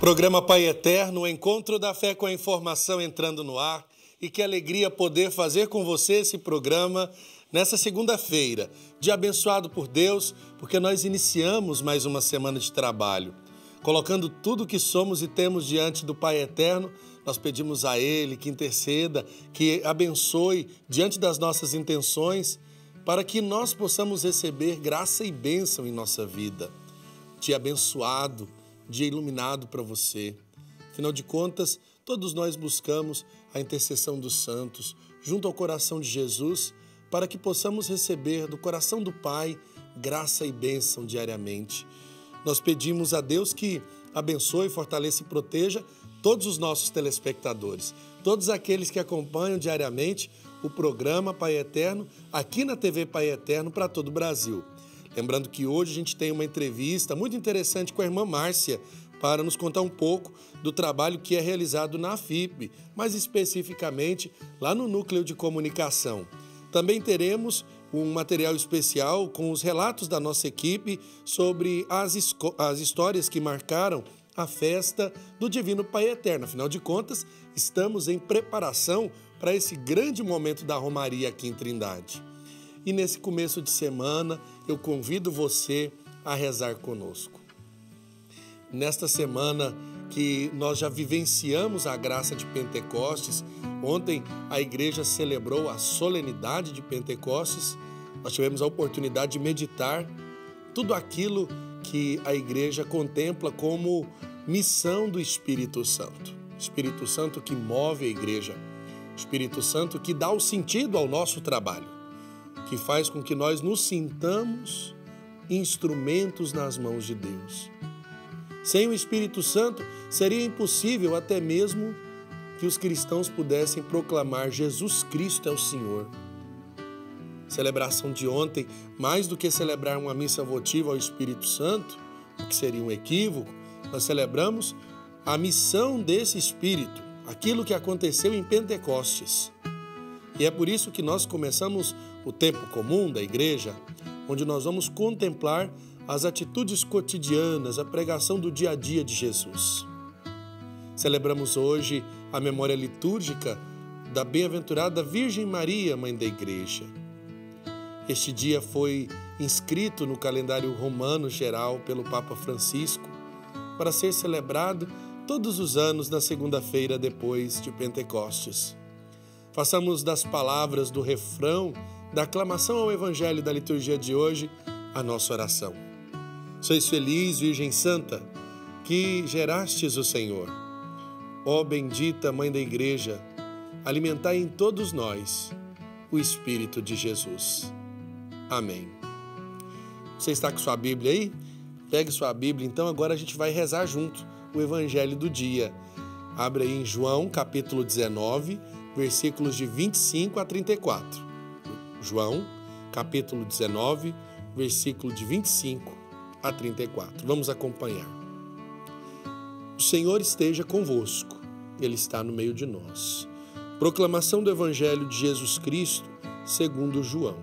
Programa Pai Eterno, o encontro da fé com a informação entrando no ar. E que alegria poder fazer com você esse programa nessa segunda-feira, de abençoado por Deus, porque nós iniciamos mais uma semana de trabalho. Colocando tudo que somos e temos diante do Pai Eterno, nós pedimos a Ele que interceda, que abençoe diante das nossas intenções, para que nós possamos receber graça e bênção em nossa vida. Dia abençoado, dia iluminado para você. Afinal de contas, todos nós buscamos a intercessão dos santos junto ao coração de Jesus para que possamos receber do coração do Pai graça e bênção diariamente. Nós pedimos a Deus que abençoe, fortaleça e proteja todos os nossos telespectadores, todos aqueles que acompanham diariamente o programa Pai Eterno aqui na TV Pai Eterno para todo o Brasil. Lembrando que hoje a gente tem uma entrevista muito interessante com a irmã Márcia para nos contar um pouco do trabalho que é realizado na FIP, mais especificamente lá no núcleo de comunicação. Também teremos um material especial com os relatos da nossa equipe sobre as, as histórias que marcaram a festa do Divino Pai Eterno. Afinal de contas, estamos em preparação para esse grande momento da Romaria aqui em Trindade. E nesse começo de semana, eu convido você a rezar conosco. Nesta semana que nós já vivenciamos a graça de Pentecostes, ontem a igreja celebrou a solenidade de Pentecostes, nós tivemos a oportunidade de meditar tudo aquilo que a igreja contempla como missão do Espírito Santo. Espírito Santo que move a igreja, Espírito Santo que dá o sentido ao nosso trabalho, que faz com que nós nos sintamos instrumentos nas mãos de Deus. Sem o Espírito Santo, seria impossível até mesmo que os cristãos pudessem proclamar Jesus Cristo é o Senhor. Celebração de ontem, mais do que celebrar uma missa votiva ao Espírito Santo, o que seria um equívoco, nós celebramos a missão desse Espírito, aquilo que aconteceu em Pentecostes. E é por isso que nós começamos o tempo comum da igreja, onde nós vamos contemplar as atitudes cotidianas, a pregação do dia a dia de Jesus. Celebramos hoje a memória litúrgica da bem-aventurada Virgem Maria, mãe da Igreja. Este dia foi inscrito no calendário romano geral pelo Papa Francisco para ser celebrado todos os anos na segunda-feira depois de Pentecostes. Façamos das palavras do refrão da aclamação ao Evangelho da liturgia de hoje a nossa oração. Sois feliz, Virgem Santa, que gerastes o Senhor. Ó bendita Mãe da Igreja, alimentai em todos nós o Espírito de Jesus. Amém. Você está com sua Bíblia aí? Pegue sua Bíblia, então agora a gente vai rezar junto o Evangelho do dia. Abre aí em João, capítulo 19, versículos de 25 a 34. João, capítulo 19, versículo de 25 a 34. Vamos acompanhar. O Senhor esteja convosco, Ele está no meio de nós. Proclamação do Evangelho de Jesus Cristo, segundo João.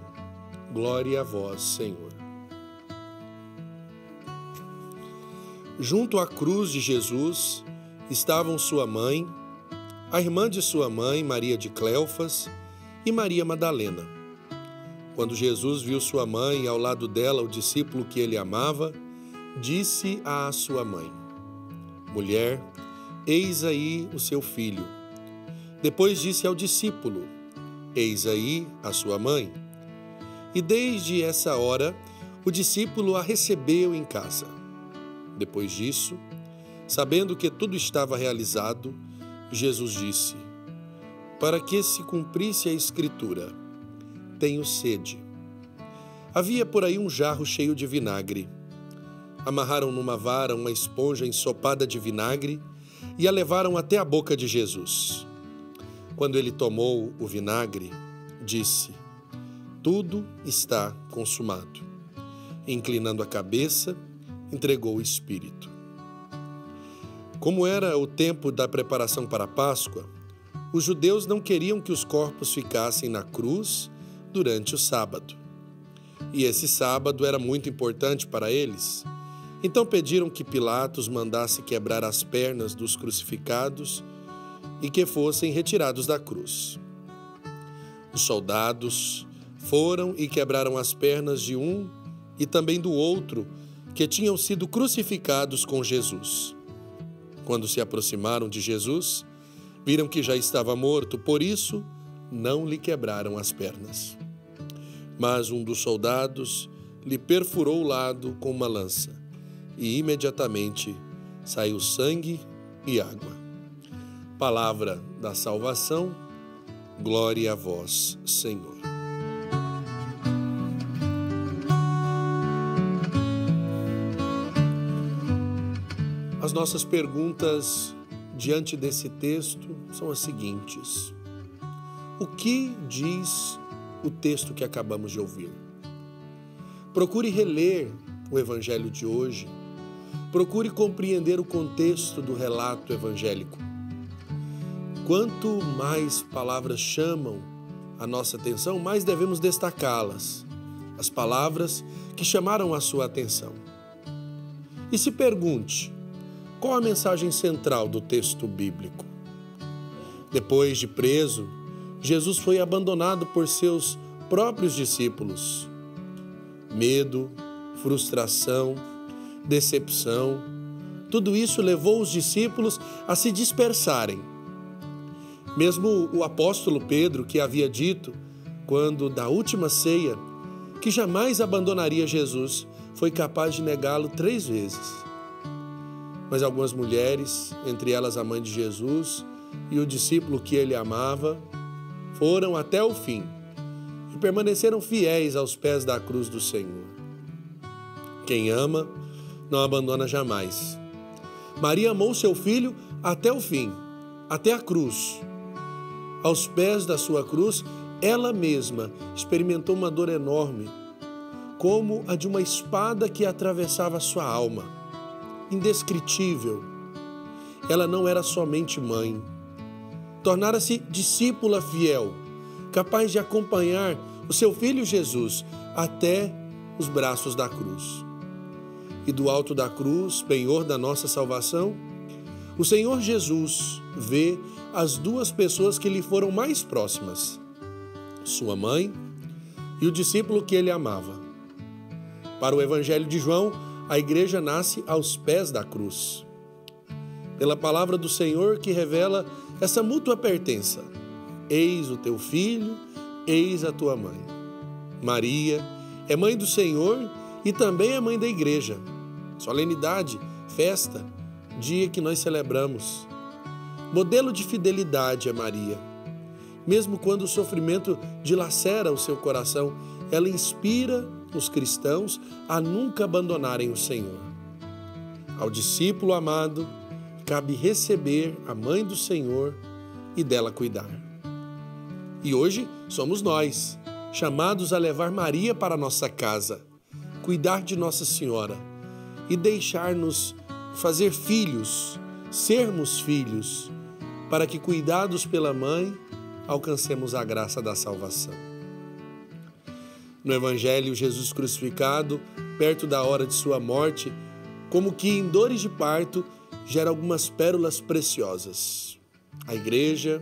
Glória a vós, Senhor. Junto à cruz de Jesus estavam sua mãe, a irmã de sua mãe, Maria de Cleofas, e Maria Madalena. Quando Jesus viu sua mãe e ao lado dela o discípulo que ele amava, disse à sua mãe: Mulher, eis aí o seu filho. Depois disse ao discípulo: Eis aí a sua mãe. E desde essa hora, o discípulo a recebeu em casa. Depois disso, sabendo que tudo estava realizado, Jesus disse: Para que se cumprisse a Escritura, tenho sede. Havia por aí um jarro cheio de vinagre. Amarraram numa vara uma esponja ensopada de vinagre e a levaram até a boca de Jesus. Quando ele tomou o vinagre, disse: tudo está consumado. Inclinando a cabeça, entregou o Espírito. Como era o tempo da preparação para a Páscoa, os judeus não queriam que os corpos ficassem na cruz durante o sábado. E esse sábado era muito importante para eles. Então pediram que Pilatos mandasse quebrar as pernas dos crucificados e que fossem retirados da cruz. Os soldados foram e quebraram as pernas de um e também do outro que tinham sido crucificados com Jesus. Quando se aproximaram de Jesus, viram que já estava morto, por isso não lhe quebraram as pernas. Mas um dos soldados lhe perfurou o lado com uma lança, e imediatamente saiu sangue e água. Palavra da salvação, glória a vós, Senhor. As nossas perguntas diante desse texto são as seguintes: O que diz o texto que acabamos de ouvir? Procure reler o evangelho de hoje. Procure compreender o contexto do relato evangélico. Quanto mais palavras chamam a nossa atenção, mais devemos destacá-las. As palavras que chamaram a sua atenção. E se pergunte: qual a mensagem central do texto bíblico? Depois de preso, Jesus foi abandonado por seus próprios discípulos. Medo, frustração, decepção, tudo isso levou os discípulos a se dispersarem. Mesmo o apóstolo Pedro, que havia dito, quando da última ceia, que jamais abandonaria Jesus, foi capaz de negá-lo três vezes. Mas algumas mulheres, entre elas a mãe de Jesus e o discípulo que ele amava, foram até o fim e permaneceram fiéis aos pés da cruz do Senhor. Quem ama, não abandona jamais. Maria amou seu filho até o fim, até a cruz. Aos pés da sua cruz, ela mesma experimentou uma dor enorme, como a de uma espada que atravessava sua alma indescritível. Ela não era somente mãe. Tornara-se discípula fiel, capaz de acompanhar o seu filho Jesus até os braços da cruz. E do alto da cruz, penhor da nossa salvação, o Senhor Jesus vê as duas pessoas que lhe foram mais próximas: sua mãe e o discípulo que ele amava. Para o Evangelho de João, a igreja nasce aos pés da cruz. Pela palavra do Senhor que revela essa mútua pertença. Eis o teu filho, eis a tua mãe. Maria é mãe do Senhor e também é mãe da igreja. Solenidade, festa, dia que nós celebramos. Modelo de fidelidade é Maria. Mesmo quando o sofrimento dilacera o seu coração, ela inspira os cristãos a nunca abandonarem o Senhor. Ao discípulo amado, cabe receber a mãe do Senhor e dela cuidar. E hoje somos nós, chamados a levar Maria para nossa casa, cuidar de Nossa Senhora e deixar-nos fazer filhos, sermos filhos, para que, cuidados pela mãe, alcancemos a graça da salvação. No Evangelho, Jesus crucificado, perto da hora de sua morte, como que em dores de parto, gera algumas pérolas preciosas. A igreja,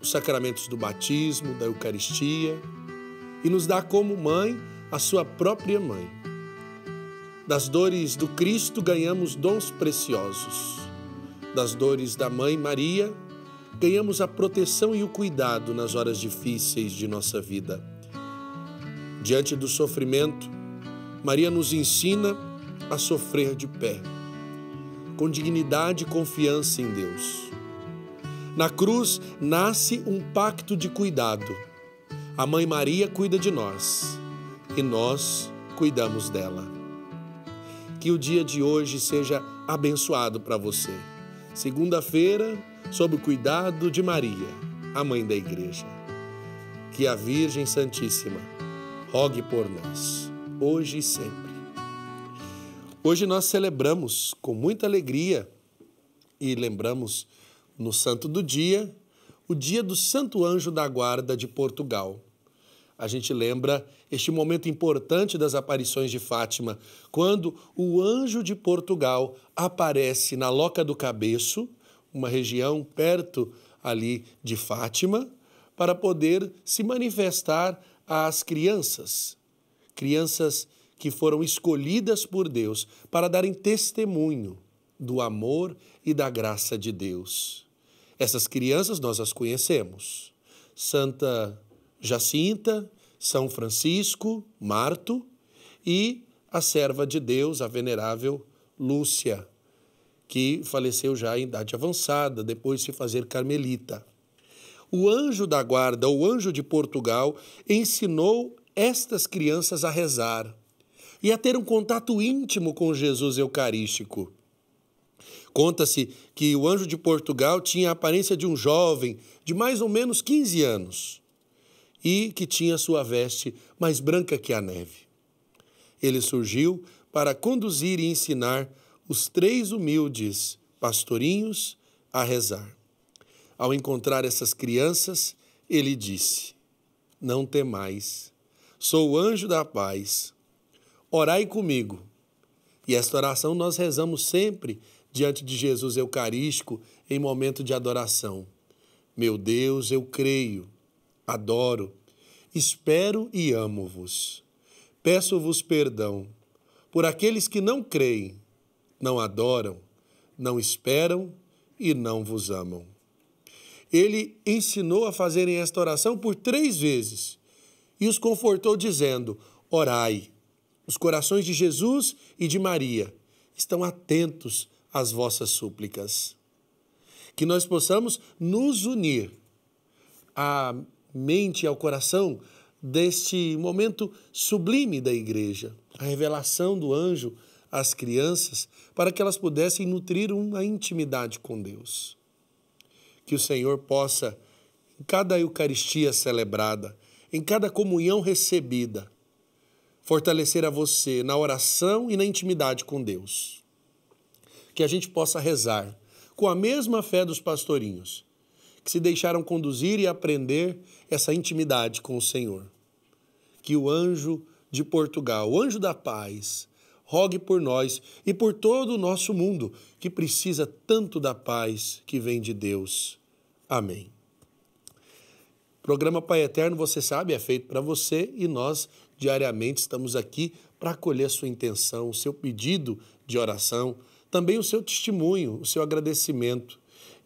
os sacramentos do batismo, da Eucaristia, e nos dá como mãe a sua própria mãe. Das dores do Cristo ganhamos dons preciosos. Das dores da mãe Maria, ganhamos a proteção e o cuidado nas horas difíceis de nossa vida. Diante do sofrimento, Maria nos ensina a sofrer de pé, com dignidade e confiança em Deus. Na cruz nasce um pacto de cuidado. A Mãe Maria cuida de nós e nós cuidamos dela. Que o dia de hoje seja abençoado para você. Segunda-feira, sob o cuidado de Maria, a mãe da igreja. Que a Virgem Santíssima rogue por nós, hoje e sempre. Hoje nós celebramos com muita alegria e lembramos no santo do dia, o dia do Santo Anjo da Guarda de Portugal. a gente lembra este momento importante das aparições de Fátima, quando o anjo de Portugal aparece na Loca do Cabeço, uma região perto ali de Fátima, para poder se manifestar às crianças, crianças que foram escolhidas por Deus para darem testemunho do amor e da graça de Deus. Essas crianças nós as conhecemos. Santa Jacinta, São Francisco, Marto e a serva de Deus, a venerável Lúcia, que faleceu já em idade avançada, depois de se fazer carmelita. O anjo da guarda, o anjo de Portugal, ensinou estas crianças a rezar e a ter um contato íntimo com Jesus Eucarístico. Conta-se que o anjo de Portugal tinha a aparência de um jovem de mais ou menos 15 anos e que tinha sua veste mais branca que a neve. Ele surgiu para conduzir e ensinar os três humildes pastorinhos a rezar. Ao encontrar essas crianças, ele disse: Não temais, sou o anjo da paz. Orai comigo. E esta oração nós rezamos sempre diante de Jesus Eucarístico em momento de adoração. Meu Deus, eu creio adoro, espero e amo-vos. Peço-vos perdão por aqueles que não creem, não adoram, não esperam e não vos amam. Ele ensinou a fazerem esta oração por três vezes e os confortou, dizendo: Orai. Os corações de Jesus e de Maria estão atentos às vossas súplicas. Que nós possamos nos unir à mente e ao coração deste momento sublime da igreja, a revelação do anjo às crianças, para que elas pudessem nutrir uma intimidade com Deus. Que o Senhor possa, em cada Eucaristia celebrada, em cada comunhão recebida, fortalecer a você na oração e na intimidade com Deus. Que a gente possa rezar com a mesma fé dos pastorinhos que se deixaram conduzir e aprender essa intimidade com o Senhor. Que o anjo de Portugal, o anjo da paz, rogue por nós e por todo o nosso mundo que precisa tanto da paz que vem de Deus. Amém. Programa Pai Eterno, você sabe, é feito para você e nós diariamente estamos aqui para acolher sua intenção, o seu pedido de oração, também o seu testemunho, o seu agradecimento.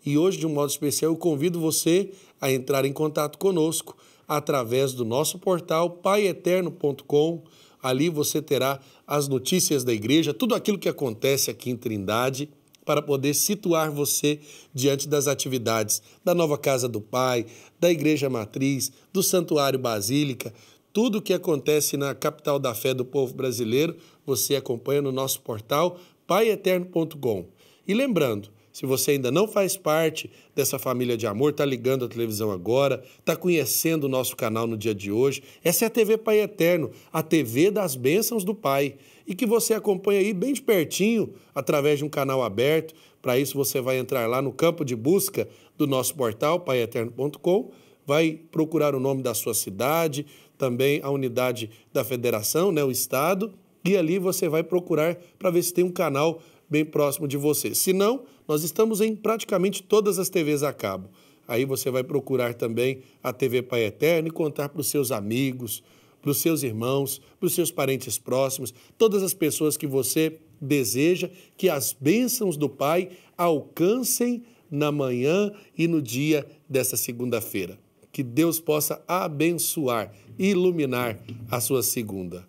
E hoje, de um modo especial, eu convido você a entrar em contato conosco através do nosso portal paieterno.com. Ali você terá as notícias da igreja, tudo aquilo que acontece aqui em Trindade, para poder situar você diante das atividades da nova Casa do Pai, da Igreja Matriz, do Santuário Basílica, tudo o que acontece na capital da fé do povo brasileiro, você acompanha no nosso portal paieterno.com. E lembrando, se você ainda não faz parte dessa família de amor, está ligando a televisão agora, está conhecendo o nosso canal no dia de hoje, essa é a TV Pai Eterno, a TV das bênçãos do Pai. E que você acompanha aí bem de pertinho, através de um canal aberto. Para isso, você vai entrar lá no campo de busca do nosso portal, paieterno.com, vai procurar o nome da sua cidade, também a unidade da federação, né, o estado, e ali você vai procurar para ver se tem um canal bem próximo de você. Se não, nós estamos em praticamente todas as TVs a cabo. Aí você vai procurar também a TV Pai Eterno e contar para os seus amigos, para os seus irmãos, para os seus parentes próximos, todas as pessoas que você deseja que as bênçãos do Pai alcancem na manhã e no dia dessa segunda-feira. Que Deus possa abençoar, iluminar a sua segunda.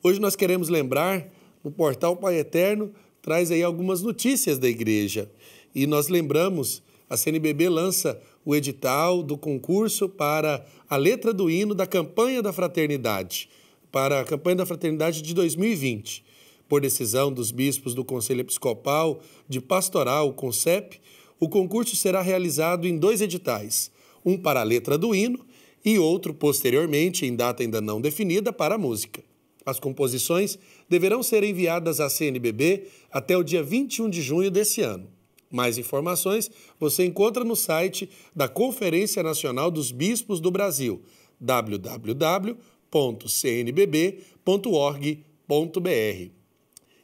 Hoje nós queremos lembrar o portal Pai Eterno traz aí algumas notícias da igreja. E nós lembramos, a CNBB lança o edital do concurso para a letra do hino da campanha da fraternidade, para a campanha da fraternidade de 2020. Por decisão dos bispos do Conselho Episcopal de Pastoral, o CONCEP, o concurso será realizado em dois editais, um para a letra do hino e outro posteriormente, em data ainda não definida, para a música. As composições deverão ser enviadas à CNBB até o dia 21 de junho desse ano. Mais informações você encontra no site da Conferência Nacional dos Bispos do Brasil, www.cnbb.org.br.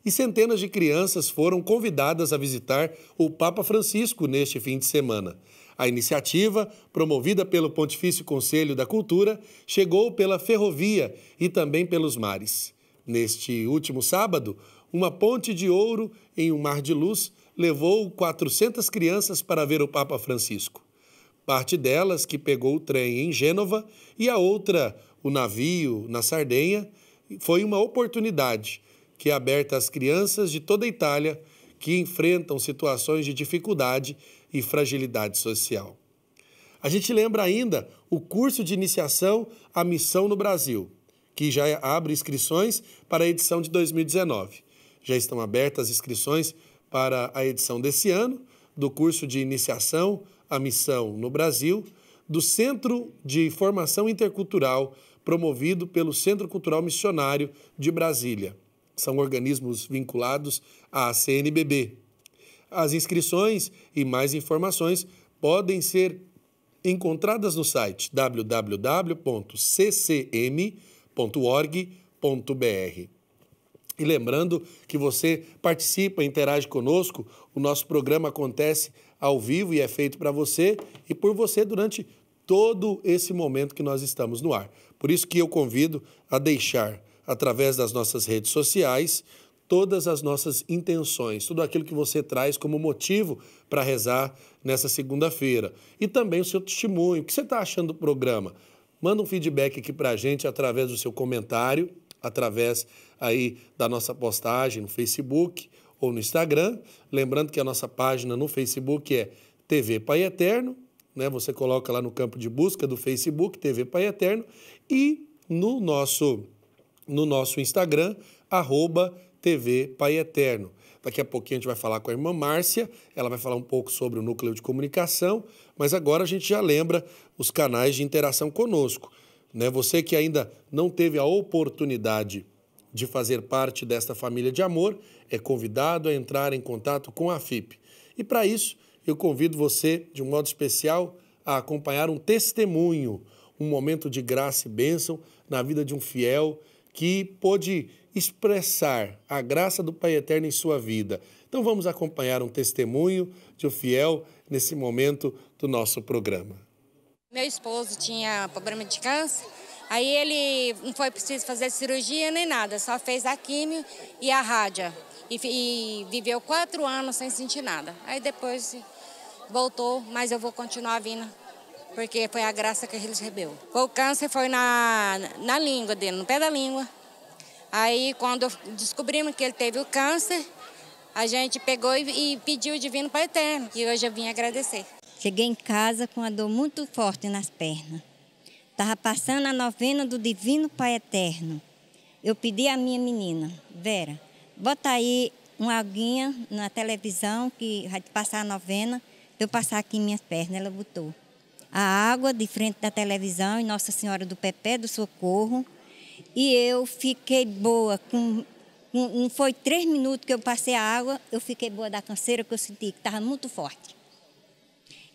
E centenas de crianças foram convidadas a visitar o Papa Francisco neste fim de semana. A iniciativa, promovida pelo Pontifício Conselho da Cultura, chegou pela ferrovia e também pelos mares. Neste último sábado, uma ponte de ouro em um mar de luz levou 400 crianças para ver o Papa Francisco. Parte delas que pegou o trem em Gênova e a outra, o navio na Sardenha, foi uma oportunidade que é aberta às crianças de toda a Itália que enfrentam situações de dificuldade e fragilidade social. A gente lembra ainda o curso de iniciação à missão no Brasil, que já abre inscrições para a edição de 2019. Já estão abertas as inscrições para a edição desse ano do curso de iniciação à missão no Brasil, do Centro de Formação Intercultural, promovido pelo Centro Cultural Missionário de Brasília. São organismos vinculados à CNBB, as inscrições e mais informações podem ser encontradas no site www.ccm.org.br. E lembrando que você participa, interage conosco, o nosso programa acontece ao vivo e é feito para você e por você durante todo esse momento que nós estamos no ar. Por isso que eu convido a deixar, através das nossas redes sociais, todas as nossas intenções, tudo aquilo que você traz como motivo para rezar nessa segunda-feira. E também o seu testemunho. O que você está achando do programa? Manda um feedback aqui para a gente através do seu comentário, através aí da nossa postagem no Facebook ou no Instagram. Lembrando que a nossa página no Facebook é TV Pai Eterno, né? Você coloca lá no campo de busca do Facebook TV Pai Eterno e no nosso no nosso Instagram arroba TV Pai Eterno. Daqui a pouquinho a gente vai falar com a irmã Márcia, ela vai falar um pouco sobre o núcleo de comunicação, mas agora a gente já lembra os canais de interação conosco. Né? Você que ainda não teve a oportunidade de fazer parte desta família de amor, é convidado a entrar em contato com a FIP. E para isso, eu convido você, de um modo especial, a acompanhar um testemunho, um momento de graça e bênção na vida de um fiel que pôde expressar a graça do Pai Eterno em sua vida. Então vamos acompanhar um testemunho de um fiel nesse momento do nosso programa. Meu esposo tinha problema de câncer, aí ele não foi preciso fazer cirurgia nem nada, só fez a químio e a rádio. E, e viveu quatro anos sem sentir nada. Aí depois voltou, mas eu vou continuar vindo porque foi a graça que ele recebeu. O câncer foi na, na língua dele, no pé da língua. Aí, quando descobrimos que ele teve o câncer, a gente pegou e, pediu o Divino Pai Eterno. E hoje eu vim agradecer. Cheguei em casa com uma dor muito forte nas pernas. Estava passando a novena do Divino Pai Eterno. Eu pedi à minha menina, Vera, bota aí uma aguinha na televisão que vai passar a novena, eu passar aqui em minhas pernas. Ela botou a água de frente da televisão e Nossa Senhora do Pepé do Socorro e eu fiquei boa. Com, não foi três minutos que eu passei a água, eu fiquei boa da canseira que eu senti, que estava muito forte.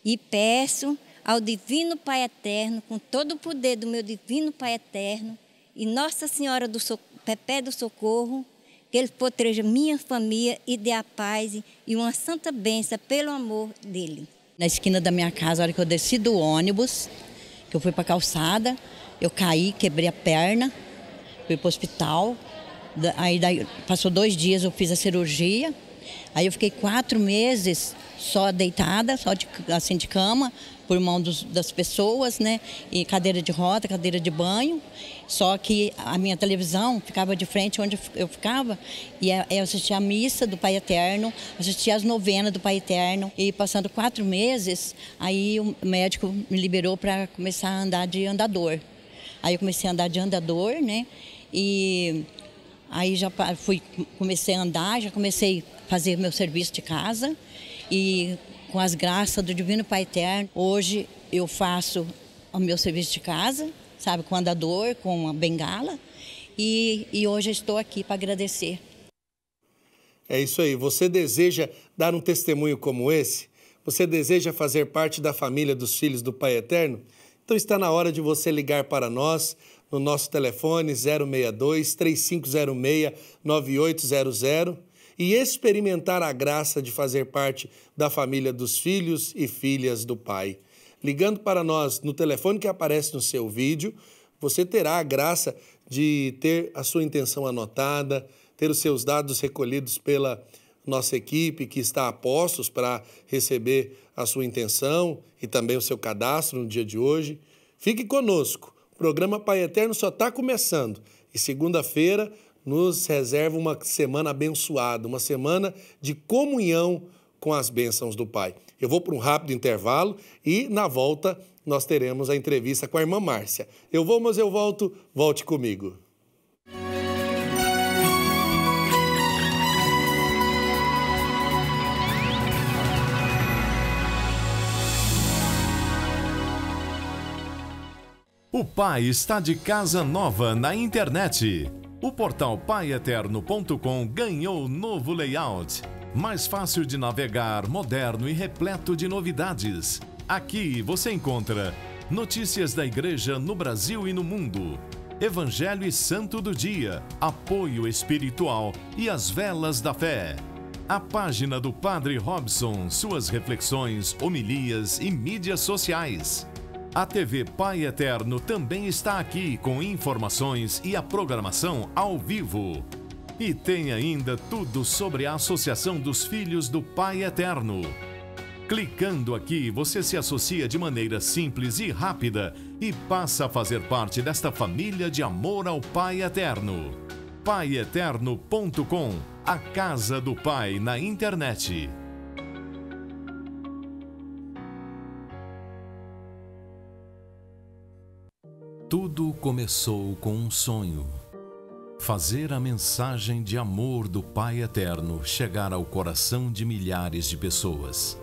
E peço ao Divino Pai Eterno, com todo o poder do meu Divino Pai Eterno, e Nossa Senhora do so Pepé do Socorro, que Ele proteja minha família e dê a paz e uma santa bênção pelo amor dEle. Na esquina da minha casa, a hora que eu desci do ônibus, que eu fui para a calçada, eu caí, quebrei a perna, fui para o hospital. Aí daí, passou dois dias, eu fiz a cirurgia. Aí eu fiquei quatro meses só deitada, só de, assim de cama, por mão dos, das pessoas, né? E cadeira de roda, cadeira de banho. Só que a minha televisão ficava de frente onde eu ficava e eu assistia a missa do Pai Eterno, assistia as novenas do Pai Eterno. E passando quatro meses, aí o médico me liberou para começar a andar de andador. Aí eu comecei a andar de andador, né? E aí já fui, comecei a andar, já comecei a fazer meu serviço de casa e com as graças do Divino Pai Eterno, hoje eu faço o meu serviço de casa, sabe, com andador, com a bengala e, e hoje estou aqui para agradecer. É isso aí. Você deseja dar um testemunho como esse? Você deseja fazer parte da família dos filhos do Pai Eterno? Então está na hora de você ligar para nós no nosso telefone 062 3506 9800 e experimentar a graça de fazer parte da família dos filhos e filhas do Pai. Ligando para nós no telefone que aparece no seu vídeo, você terá a graça de ter a sua intenção anotada, ter os seus dados recolhidos pela nossa equipe que está a postos para receber a sua intenção e também o seu cadastro no dia de hoje. Fique conosco. Programa Pai Eterno só está começando e segunda-feira nos reserva uma semana abençoada, uma semana de comunhão com as bênçãos do Pai. Eu vou para um rápido intervalo e na volta nós teremos a entrevista com a irmã Márcia. Eu vou, mas eu volto. Volte comigo. O pai está de casa nova na internet. O portal paieternocom ganhou novo layout. Mais fácil de navegar, moderno e repleto de novidades. Aqui você encontra notícias da igreja no Brasil e no mundo, Evangelho e Santo do Dia, apoio espiritual e as velas da fé. A página do Padre Robson, suas reflexões, homilias e mídias sociais. A TV Pai Eterno também está aqui com informações e a programação ao vivo. E tem ainda tudo sobre a Associação dos Filhos do Pai Eterno. Clicando aqui, você se associa de maneira simples e rápida e passa a fazer parte desta família de amor ao Pai Eterno. PaiEterno.com A Casa do Pai na internet. Tudo começou com um sonho. Fazer a mensagem de amor do Pai Eterno chegar ao coração de milhares de pessoas.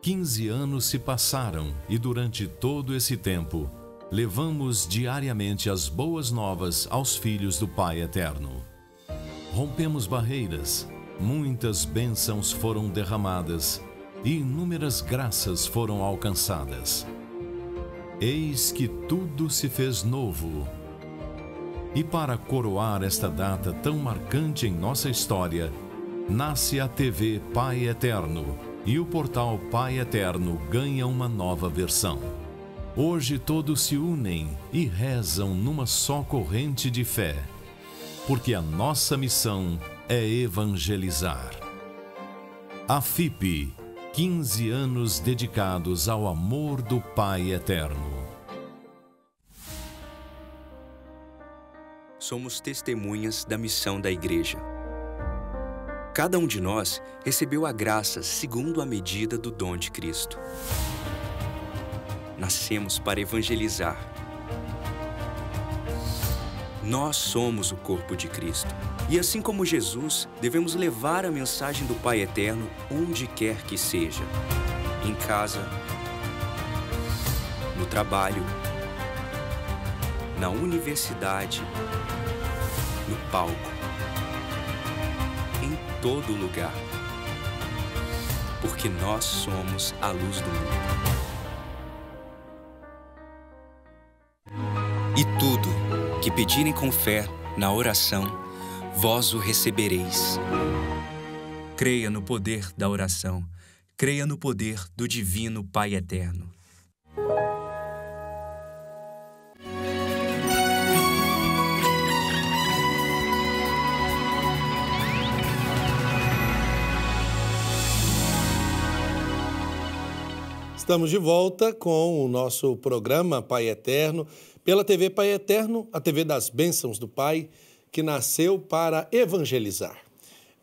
15 anos se passaram e durante todo esse tempo, levamos diariamente as boas novas aos filhos do Pai Eterno. Rompemos barreiras, muitas bênçãos foram derramadas e inúmeras graças foram alcançadas. Eis que tudo se fez novo. E para coroar esta data tão marcante em nossa história, nasce a TV Pai Eterno e o portal Pai Eterno ganha uma nova versão. Hoje todos se unem e rezam numa só corrente de fé, porque a nossa missão é evangelizar. A FIP 15 anos dedicados ao amor do Pai Eterno. Somos testemunhas da missão da Igreja. Cada um de nós recebeu a graça segundo a medida do dom de Cristo. Nascemos para evangelizar. Nós somos o corpo de Cristo e assim como Jesus, devemos levar a mensagem do Pai Eterno onde quer que seja. Em casa, no trabalho, na universidade, no palco, em todo lugar. Porque nós somos a luz do mundo. E tudo que pedirem com fé na oração, vós o recebereis. Creia no poder da oração. Creia no poder do Divino Pai Eterno. Estamos de volta com o nosso programa Pai Eterno, pela TV Pai Eterno, a TV das Bênçãos do Pai que nasceu para evangelizar.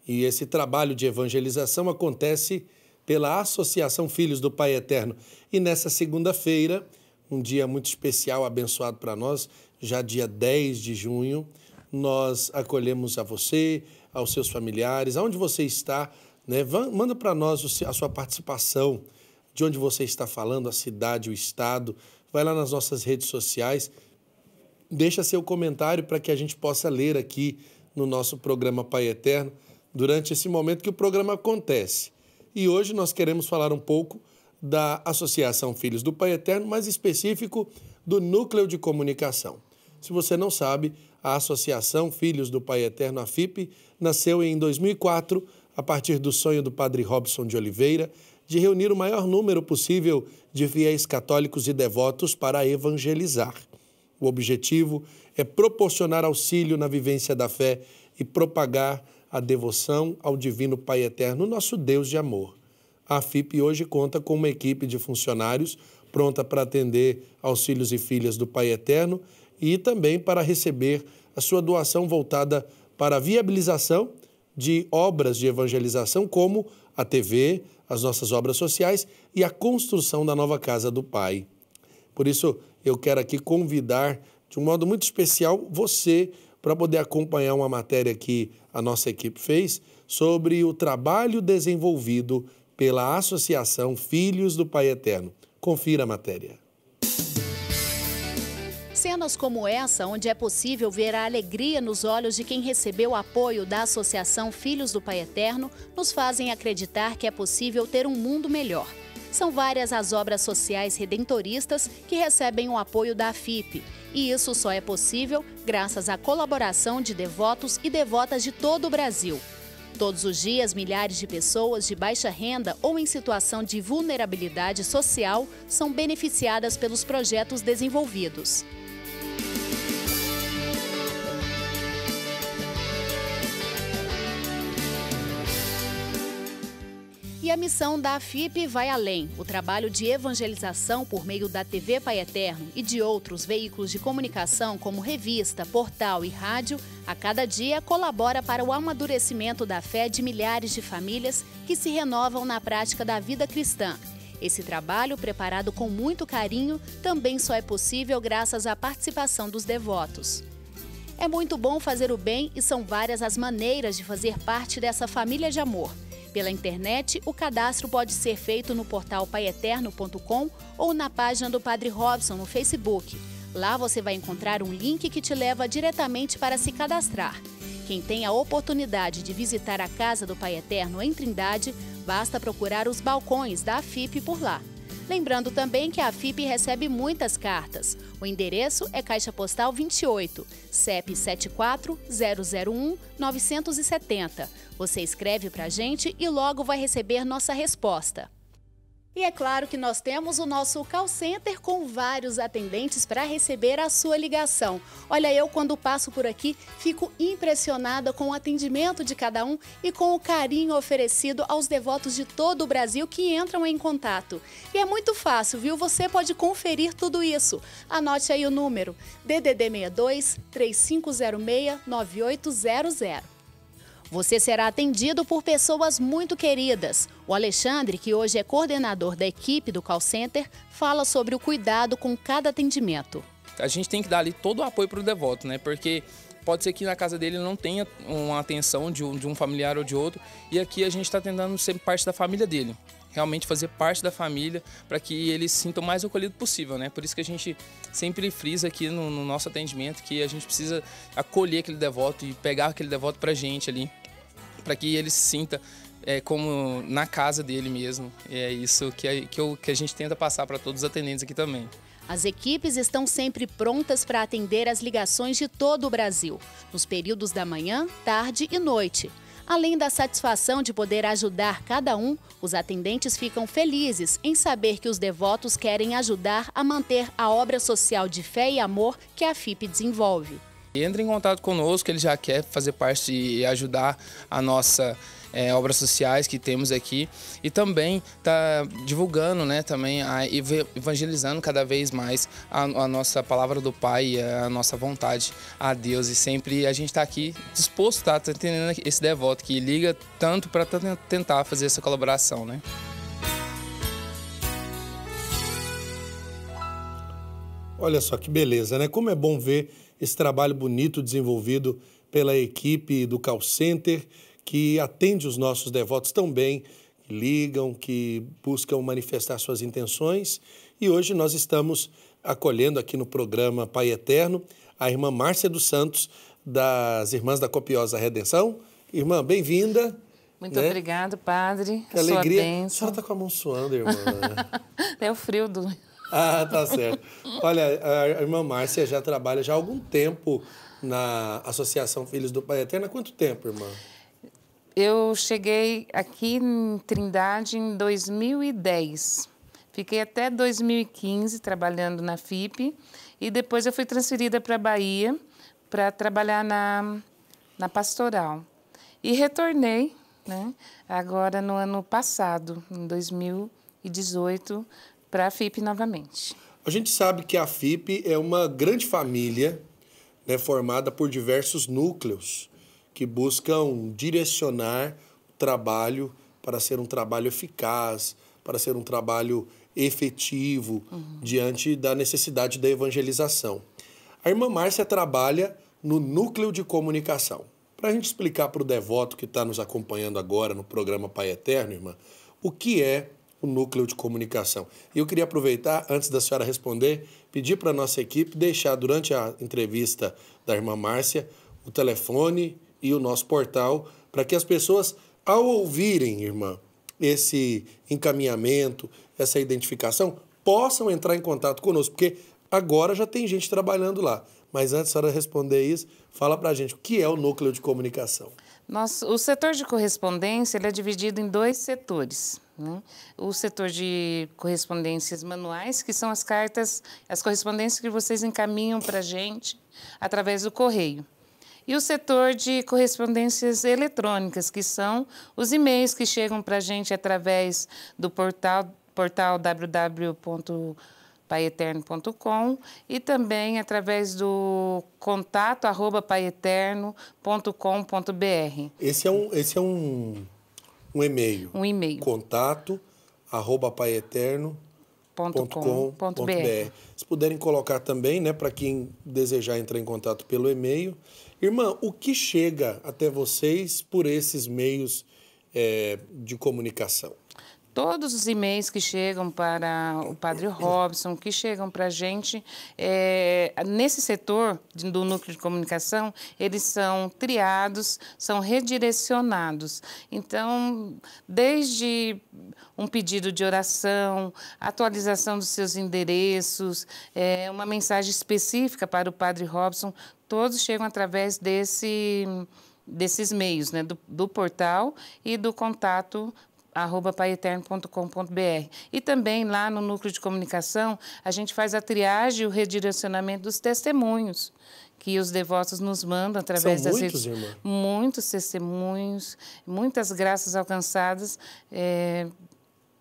E esse trabalho de evangelização acontece pela Associação Filhos do Pai Eterno. E nessa segunda-feira, um dia muito especial, abençoado para nós, já dia 10 de junho, nós acolhemos a você, aos seus familiares, aonde você está, né? manda para nós a sua participação, de onde você está falando, a cidade, o estado, vai lá nas nossas redes sociais, deixa seu comentário para que a gente possa ler aqui no nosso programa Pai Eterno durante esse momento que o programa acontece. E hoje nós queremos falar um pouco da Associação Filhos do Pai Eterno, mais específico do Núcleo de Comunicação. Se você não sabe, a Associação Filhos do Pai Eterno, a FIP, nasceu em 2004 a partir do sonho do padre Robson de Oliveira de reunir o maior número possível de fiéis católicos e devotos para evangelizar. O objetivo é proporcionar auxílio na vivência da fé e propagar a devoção ao Divino Pai Eterno, nosso Deus de amor. A FIP hoje conta com uma equipe de funcionários pronta para atender aos filhos e filhas do Pai Eterno e também para receber a sua doação voltada para a viabilização de obras de evangelização, como a TV, as nossas obras sociais e a construção da nova casa do Pai. Por isso, eu quero aqui convidar, de um modo muito especial, você para poder acompanhar uma matéria que a nossa equipe fez sobre o trabalho desenvolvido pela Associação Filhos do Pai Eterno. Confira a matéria. Cenas como essa, onde é possível ver a alegria nos olhos de quem recebeu o apoio da Associação Filhos do Pai Eterno, nos fazem acreditar que é possível ter um mundo melhor. São várias as obras sociais redentoristas que recebem o apoio da AFIP, e isso só é possível graças à colaboração de devotos e devotas de todo o Brasil. Todos os dias, milhares de pessoas de baixa renda ou em situação de vulnerabilidade social são beneficiadas pelos projetos desenvolvidos. E a missão da AFIP vai além. O trabalho de evangelização por meio da TV Pai Eterno e de outros veículos de comunicação, como revista, portal e rádio, a cada dia colabora para o amadurecimento da fé de milhares de famílias que se renovam na prática da vida cristã. Esse trabalho, preparado com muito carinho, também só é possível graças à participação dos devotos. É muito bom fazer o bem e são várias as maneiras de fazer parte dessa família de amor. Pela internet, o cadastro pode ser feito no portal paieterno.com ou na página do Padre Robson no Facebook. Lá você vai encontrar um link que te leva diretamente para se cadastrar. Quem tem a oportunidade de visitar a Casa do Pai Eterno em Trindade, basta procurar os balcões da AFIP por lá. Lembrando também que a FIP recebe muitas cartas. O endereço é Caixa Postal 28, CEP 74 001 970. Você escreve para a gente e logo vai receber nossa resposta. E é claro que nós temos o nosso call center com vários atendentes para receber a sua ligação. Olha, eu quando passo por aqui fico impressionada com o atendimento de cada um e com o carinho oferecido aos devotos de todo o Brasil que entram em contato. E é muito fácil, viu? Você pode conferir tudo isso. Anote aí o número: DDD 62 3506 9800. Você será atendido por pessoas muito queridas. O Alexandre, que hoje é coordenador da equipe do call center, fala sobre o cuidado com cada atendimento. A gente tem que dar ali todo o apoio para o devoto, né? Porque pode ser que na casa dele não tenha uma atenção de um, de um familiar ou de outro, e aqui a gente está tentando ser parte da família dele realmente fazer parte da família para que eles se sintam o mais acolhido possível, né? Por isso que a gente sempre frisa aqui no, no, nosso atendimento que a gente precisa acolher aquele devoto e pegar aquele devoto para gente ali, para que ele se sinta é, como na casa dele mesmo. E é isso que, é, que, eu, que a gente tenta passar para todos os atendentes aqui também. As equipes estão sempre prontas para atender as ligações de todo o Brasil, nos períodos da manhã, tarde e noite. Além da satisfação de poder ajudar cada um, os atendentes ficam felizes em saber que os devotos querem ajudar a manter a obra social de fé e amor que a FIP desenvolve. Entra em contato conosco, ele já quer fazer parte e ajudar a nossa é, obras sociais que temos aqui e também está divulgando, né, também a, evangelizando cada vez mais a, a, nossa palavra do Pai, a nossa vontade a Deus e sempre a gente está aqui disposto, tá, tá entendendo esse devoto que liga tanto para tentar fazer essa colaboração, né? Olha só que beleza, né? Como é bom ver esse trabalho bonito desenvolvido pela equipe do Call Center que atende os nossos devotos tão bem, que ligam, que buscam manifestar suas intenções. E hoje nós estamos acolhendo aqui no programa Pai Eterno a irmã Márcia dos Santos, das Irmãs da Copiosa Redenção. Irmã, bem-vinda. Muito né? obrigado, padre. Que alegria. Bênção. A senhora está com a mão suando, irmã. é o frio do. Ah, tá certo. Olha, a irmã Márcia já trabalha já há algum tempo na Associação Filhos do Pai Eterno. Há quanto tempo, irmã? Eu cheguei aqui em Trindade em 2010. Fiquei até 2015 trabalhando na FIP e depois eu fui transferida para a Bahia para trabalhar na, na pastoral. E retornei, né, agora no ano passado, em 2018, para a FIP novamente. A gente sabe que a FIP é uma grande família né, formada por diversos núcleos que buscam direcionar o trabalho para ser um trabalho eficaz, para ser um trabalho efetivo uhum. diante da necessidade da evangelização. A irmã Márcia trabalha no núcleo de comunicação. Para a gente explicar para o devoto que está nos acompanhando agora no programa Pai Eterno, irmã, o que é o núcleo de comunicação. E eu queria aproveitar, antes da senhora responder, pedir para a nossa equipe deixar durante a entrevista da irmã Márcia o telefone e o nosso portal, para que as pessoas, ao ouvirem, irmã, esse encaminhamento, essa identificação, possam entrar em contato conosco, porque agora já tem gente trabalhando lá. Mas antes de a responder isso, fala para a gente o que é o núcleo de comunicação. Nosso, o setor de correspondência ele é dividido em dois setores. Né? O setor de correspondências manuais, que são as cartas, as correspondências que vocês encaminham para a gente através do correio e o setor de correspondências eletrônicas, que são os e-mails que chegam para a gente através do portal, portal www.paeterno.com e também através do contato arroba paeterno.com.br. Esse é um, esse é um, um e-mail. Um e-mail. Contato arroba paeterno.com.br. Se puderem colocar também, né, para quem desejar entrar em contato pelo e-mail, Irmã, o que chega até vocês por esses meios é, de comunicação? Todos os e-mails que chegam para o Padre Robson, que chegam para a gente, é, nesse setor do núcleo de comunicação, eles são triados, são redirecionados. Então, desde um pedido de oração, atualização dos seus endereços, é, uma mensagem específica para o Padre Robson, todos chegam através desse desses meios, né, do, do portal e do contato arroba paeterno.com.br. E também lá no núcleo de comunicação, a gente faz a triagem e o redirecionamento dos testemunhos que os devotos nos mandam através São das muitos, redes. Irmã. Muitos testemunhos, muitas graças alcançadas. É,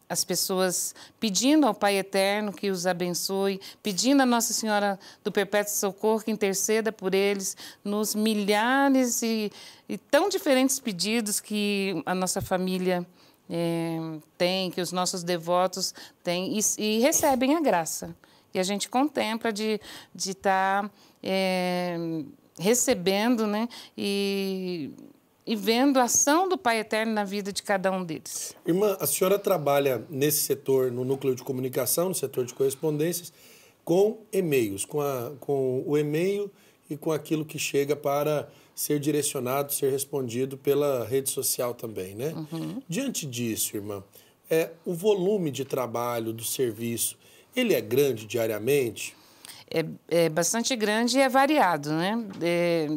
as pessoas pedindo ao Pai Eterno que os abençoe, pedindo a Nossa Senhora do Perpétuo Socorro que interceda por eles nos milhares e, e tão diferentes pedidos que a nossa família é, tem, que os nossos devotos têm e, e, recebem a graça. E a gente contempla de estar tá, é, recebendo né, e, e vendo a ação do Pai Eterno na vida de cada um deles. Irmã, a senhora trabalha nesse setor, no núcleo de comunicação, no setor de correspondências, com e-mails, com, a, com o e-mail e com aquilo que chega para ser direcionado, ser respondido pela rede social também, né? Uhum. Diante disso, irmã, é, o volume de trabalho do serviço, ele é grande diariamente? É, é bastante grande e é variado, né? É,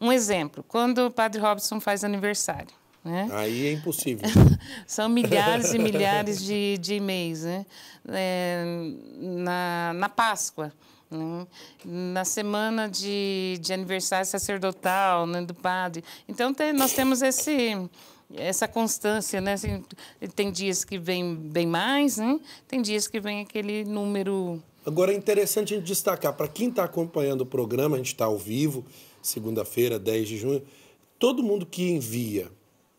um exemplo, quando o Padre Robson faz aniversário, né? Aí é impossível. São milhares e milhares de, de e-mails, né? É, na, na Páscoa? Na semana de, de aniversário sacerdotal né, do padre. Então, tem, nós temos esse, essa constância. Né? Assim, tem dias que vem bem mais, né? tem dias que vem aquele número. Agora, é interessante a gente destacar, para quem está acompanhando o programa, a gente está ao vivo, segunda-feira, 10 de junho, todo mundo que envia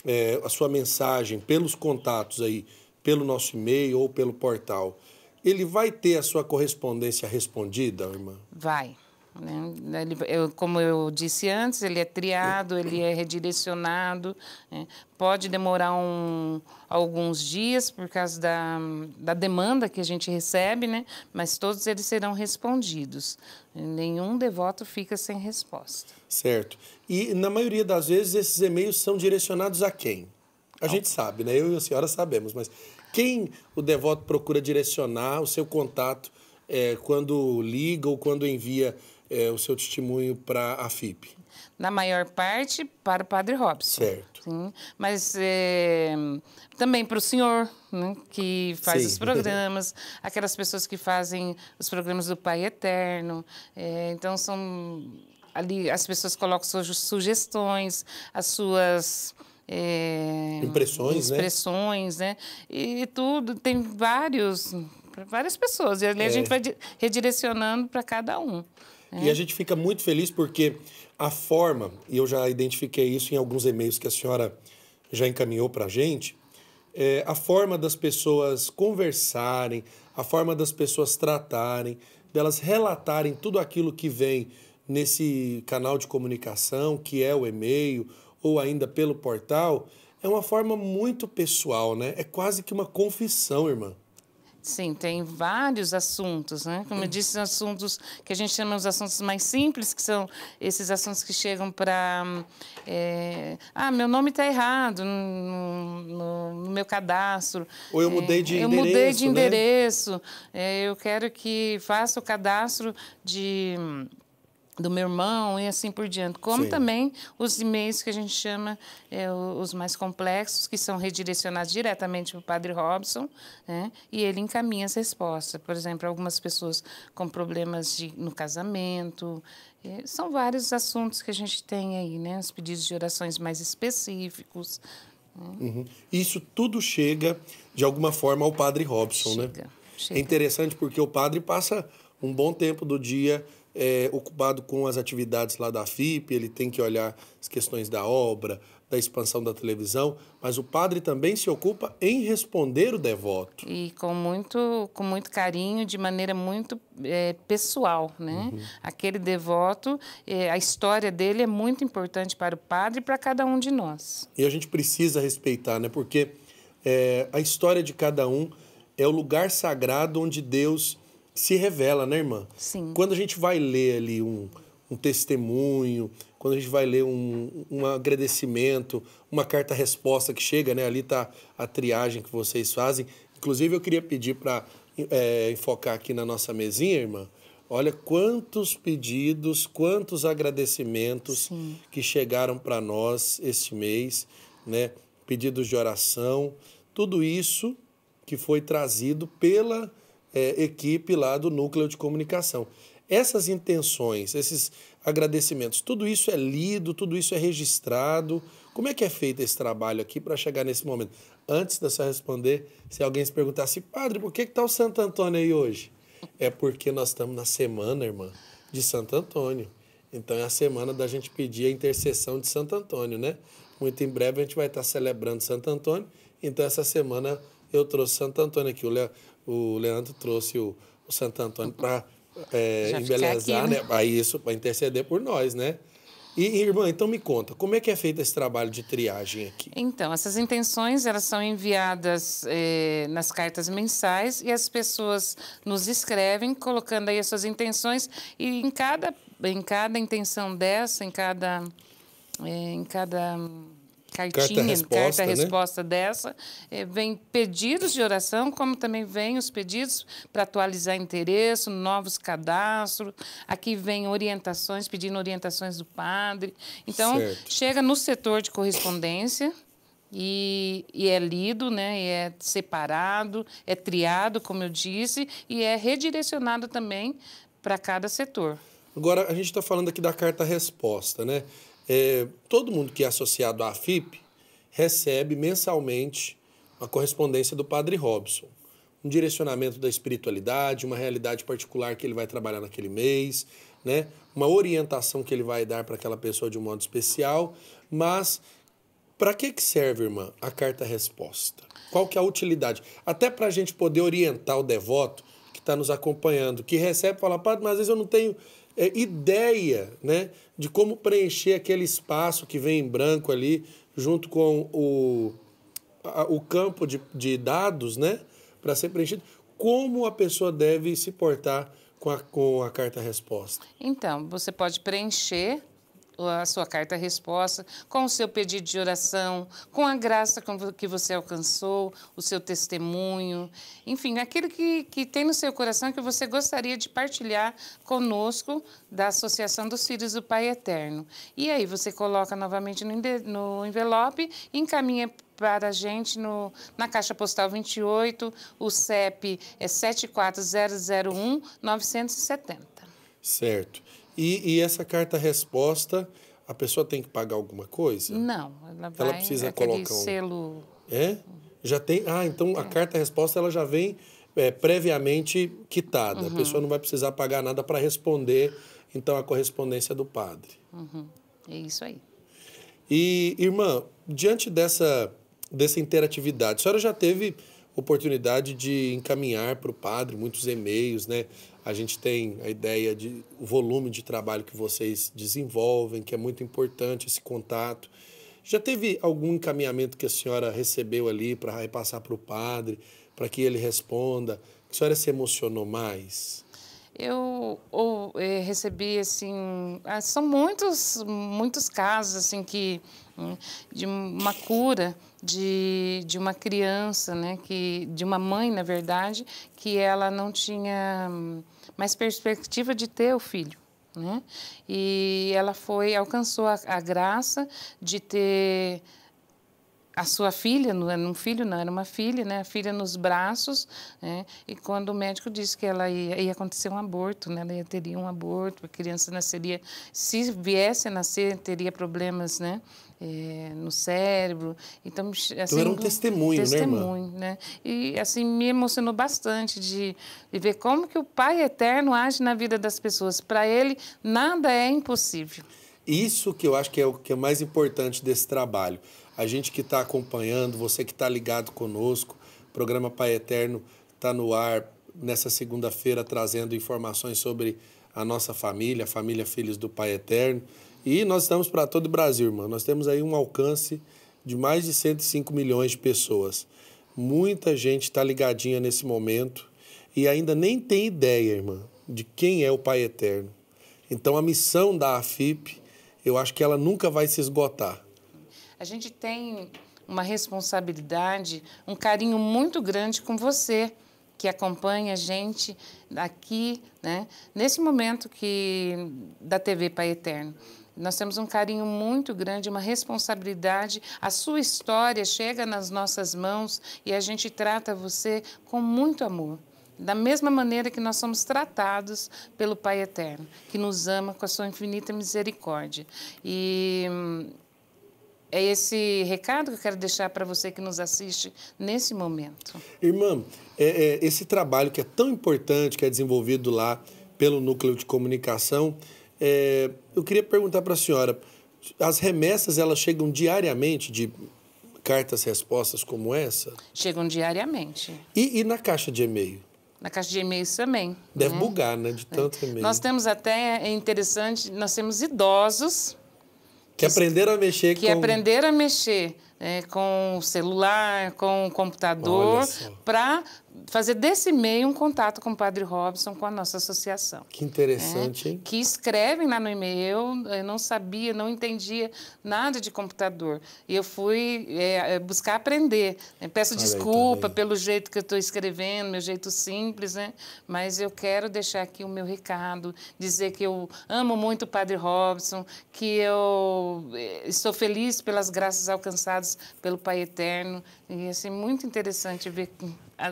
é, a sua mensagem pelos contatos aí, pelo nosso e-mail ou pelo portal, ele vai ter a sua correspondência respondida, irmã? Vai. Né? Ele, eu, como eu disse antes, ele é triado, ele é redirecionado. Né? Pode demorar um, alguns dias por causa da, da demanda que a gente recebe, né? mas todos eles serão respondidos. Nenhum devoto fica sem resposta. Certo. E, na maioria das vezes, esses e-mails são direcionados a quem? A gente sabe, né? Eu e a senhora sabemos, mas quem o devoto procura direcionar o seu contato é, quando liga ou quando envia é, o seu testemunho para a FIP? Na maior parte, para o Padre Robson. Certo. Sim, mas é, também para o senhor, né, que faz Sim. os programas, aquelas pessoas que fazem os programas do Pai Eterno. É, então, são ali, as pessoas colocam suas sugestões, as suas. É, Impressões, né? expressões, né? E tudo, tem vários, várias pessoas. E ali É. a gente vai di- redirecionando para cada um. E a gente fica muito feliz porque a forma, e eu já identifiquei isso em alguns e-mails que a senhora já encaminhou para a gente, é a forma das pessoas conversarem, a forma das pessoas tratarem, delas relatarem tudo aquilo que vem nesse canal de comunicação, que é o e-mail, ou ainda pelo portal, é uma forma muito pessoal, né? É quase que uma confissão, irmã. Sim, tem vários assuntos, né? Como eu disse, assuntos que a gente chama os assuntos mais simples, que são esses assuntos que chegam para. ah, meu nome está errado no, no- no meu cadastro. Ou eu mudei de eu mudei endereço, de né? endereço. é, eu quero que faça o cadastro de do meu irmão e assim por diante. Como Sim. também os e-mails que a gente chama é, os mais complexos, que são redirecionados diretamente para o Padre Robson, né? e ele encaminha as respostas. Por exemplo, algumas pessoas com problemas de, no casamento. eh, são vários assuntos que a gente tem aí, né? Os pedidos de orações mais específicos. Uhum. Isso tudo chega, de alguma forma, ao Padre Robson, né? Chega, chega. É interessante porque o padre passa um bom tempo do dia é, ocupado com as atividades lá da FIP, ele tem que olhar as questões da obra, da expansão da televisão, mas o padre também se ocupa em responder o devoto. e com muito com muito carinho de maneira muito eh, pessoal né Uhum. aquele devoto eh, a história dele é muito importante para o padre e para cada um de nós E a gente precisa respeitar, né? Porque é, a história de cada um é o lugar sagrado onde Deus se revela, né, irmã? Sim. Quando a gente vai ler ali um, um testemunho, quando a gente vai ler um, um agradecimento, uma carta-resposta que chega, né? Ali está a triagem que vocês fazem. Inclusive, eu queria pedir para enfocar aqui na nossa mesinha, irmã. Olha quantos pedidos, quantos agradecimentos Sim. que chegaram para nós este mês, né? Pedidos de oração, tudo isso que foi trazido pela eh, equipe lá do núcleo de comunicação. Essas intenções, esses agradecimentos, tudo isso é lido, tudo isso é registrado. Como é que é feito esse trabalho aqui para chegar nesse momento? Antes de você responder, se alguém se perguntasse, padre, por que está o Santo Antônio aí hoje? É porque nós estamos na semana, irmã, de Santo Antônio. Então é a semana da gente pedir a intercessão de Santo Antônio, né? Muito em breve a gente vai estar celebrando Santo Antônio. Então essa semana eu trouxe Santo Antônio aqui. O, Le- o Leandro trouxe o, o Santo Antônio para ficar embelezar, aqui, né? né? Aí isso para interceder por nós, né? E, irmã, então me conta, como é que é feito esse trabalho de triagem aqui? Então, essas intenções elas são enviadas eh, nas cartas mensais e as pessoas nos escrevem colocando aí as suas intenções e em cada em cada intenção dessa, em cada eh, em cada cartinha, Carta-resposta, né? carta-resposta dessa, eh, vem pedidos de oração, como também vem os pedidos para atualizar endereço, novos cadastros. Aqui vem orientações, pedindo orientações do padre. Então, Certo. chega no setor de correspondência e, e é lido, né? E é separado, é triado, como eu disse, e é redirecionado também para cada setor. Agora, a gente está falando aqui da carta-resposta, né? É, todo mundo que é associado à FIP recebe mensalmente uma correspondência do Padre Robson. Um direcionamento da espiritualidade, uma realidade particular que ele vai trabalhar naquele mês, né? uma orientação que ele vai dar para aquela pessoa de um modo especial. Mas para que, que serve, irmã, a carta-resposta? Qual que é a utilidade? Até para a gente poder orientar o devoto que está nos acompanhando, que recebe e fala, padre, mas às vezes eu não tenho é, ideia né, de como preencher aquele espaço que vem em branco ali, junto com o, a- o campo de, de dados, né, para ser preenchido. Como a pessoa deve se portar com a, com a carta-resposta? Então, você pode preencher a sua carta-resposta, com o seu pedido de oração, com a graça que você alcançou, o seu testemunho, enfim, aquilo que, que tem no seu coração que você gostaria de partilhar conosco da Associação dos Filhos do Pai Eterno. E aí você coloca novamente no, envelope encaminha para a gente no, na Caixa Postal 28, o CEP é 74001 970. Certo. E, e essa carta-resposta, a pessoa tem que pagar alguma coisa? Não, ela vai ela precisa colocar um selo. É? Já tem. Ah, então a carta-resposta ela já vem é, previamente quitada. Uhum. A pessoa não vai precisar pagar nada para responder, então, a correspondência do padre. Uhum. É isso aí. E, irmã, diante dessa, dessa interatividade, a senhora já teve oportunidade de encaminhar para o padre muitos e-mails, né? A gente tem a ideia de o volume de trabalho que vocês desenvolvem, que é muito importante esse contato. Já teve algum encaminhamento que a senhora recebeu ali para repassar para o padre, para que ele responda? A senhora se emocionou mais? Eu ou, é, recebi assim, ah, são muitos muitos casos assim que hum, de uma cura de, de uma criança, né, que de uma mãe, na verdade, que ela não tinha mais perspectiva de ter o filho. Né? E ela foi, alcançou a, a graça de ter a sua filha, não era um filho, não, era uma filha, né? A filha nos braços, né? E quando o médico disse que ela ia, ia acontecer um aborto, né? Ela ia, teria um aborto, a criança nasceria, se viesse a nascer, teria problemas, né? É, no cérebro. Então, assim, então era um testemunho, testemunho né? Né? E assim me emocionou bastante de, de ver como que o Pai Eterno age na vida das pessoas. Para ele nada é impossível. Isso que eu acho que é o que é mais importante desse trabalho. A gente que está acompanhando, você que está ligado conosco, o programa Pai Eterno está no ar nessa segunda-feira trazendo informações sobre a nossa família, a família Filhos do Pai Eterno. E nós estamos para todo o Brasil, irmão. Nós temos aí um alcance de mais de 105 milhões de pessoas. Muita gente está ligadinha nesse momento e ainda nem tem ideia, irmã, de quem é o Pai Eterno. Então a missão da AFIP, eu acho que ela nunca vai se esgotar. A gente tem uma responsabilidade, um carinho muito grande com você que acompanha a gente aqui, né? Nesse momento que da TV Pai Eterno. Nós temos um carinho muito grande, uma responsabilidade. A sua história chega nas nossas mãos e a gente trata você com muito amor. Da mesma maneira que nós somos tratados pelo Pai Eterno, que nos ama com a sua infinita misericórdia. E hum, é esse recado que eu quero deixar para você que nos assiste nesse momento. Irmã, é, é, esse trabalho que é tão importante, que é desenvolvido lá pelo Núcleo de Comunicação, é, eu queria perguntar para a senhora, as remessas elas chegam diariamente de cartas respostas como essa? Chegam diariamente. E, e na caixa de e-mail? Na caixa de e-mails também. Deve né? bugar, né? De tanto e-mail. Nós temos até, é interessante, nós temos idosos... Que, que aprenderam a mexer que com... Que aprenderam a mexer é, com o celular, com o computador, para fazer desse meio um contato com o Padre Robson, com a nossa associação. Que interessante, é, hein? Que escrevem lá no e-mail, eu não sabia, não entendia nada de computador. E eu fui é, é buscar aprender. Peço Olha desculpa pelo jeito que eu estou escrevendo, meu jeito simples, né? mas eu quero deixar aqui o meu recado, dizer que eu amo muito o Padre Robson, que eu é, estou feliz pelas graças alcançadas pelo Pai Eterno. E assim, muito interessante ver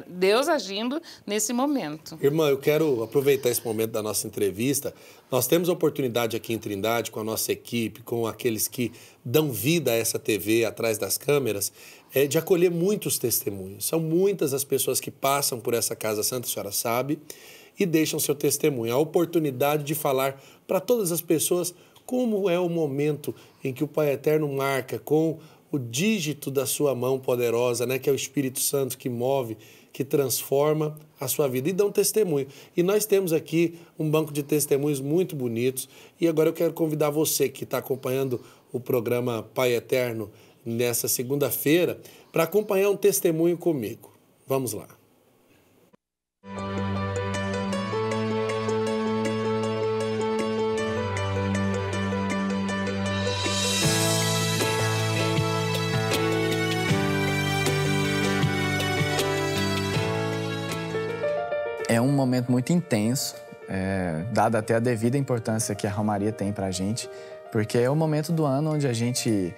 Deus agindo nesse momento. Irmã, eu quero aproveitar esse momento da nossa entrevista. Nós temos a oportunidade aqui em Trindade, com a nossa equipe, com aqueles que dão vida a essa TV atrás das câmeras, é, de acolher muitos testemunhos. São muitas as pessoas que passam por essa Casa Santa, a senhora sabe, e deixam seu testemunho. A oportunidade de falar para todas as pessoas como é o momento em que o Pai Eterno marca com o dígito da sua mão poderosa, né, que é o Espírito Santo que move que transforma a sua vida e dão testemunho. E nós temos aqui um banco de testemunhos muito bonitos. E agora eu quero convidar você que está acompanhando o programa Pai Eterno nessa segunda-feira para acompanhar um testemunho comigo. Vamos lá. É um momento muito intenso, é, dada até a devida importância que a Romaria tem para a gente, porque é o momento do ano onde a gente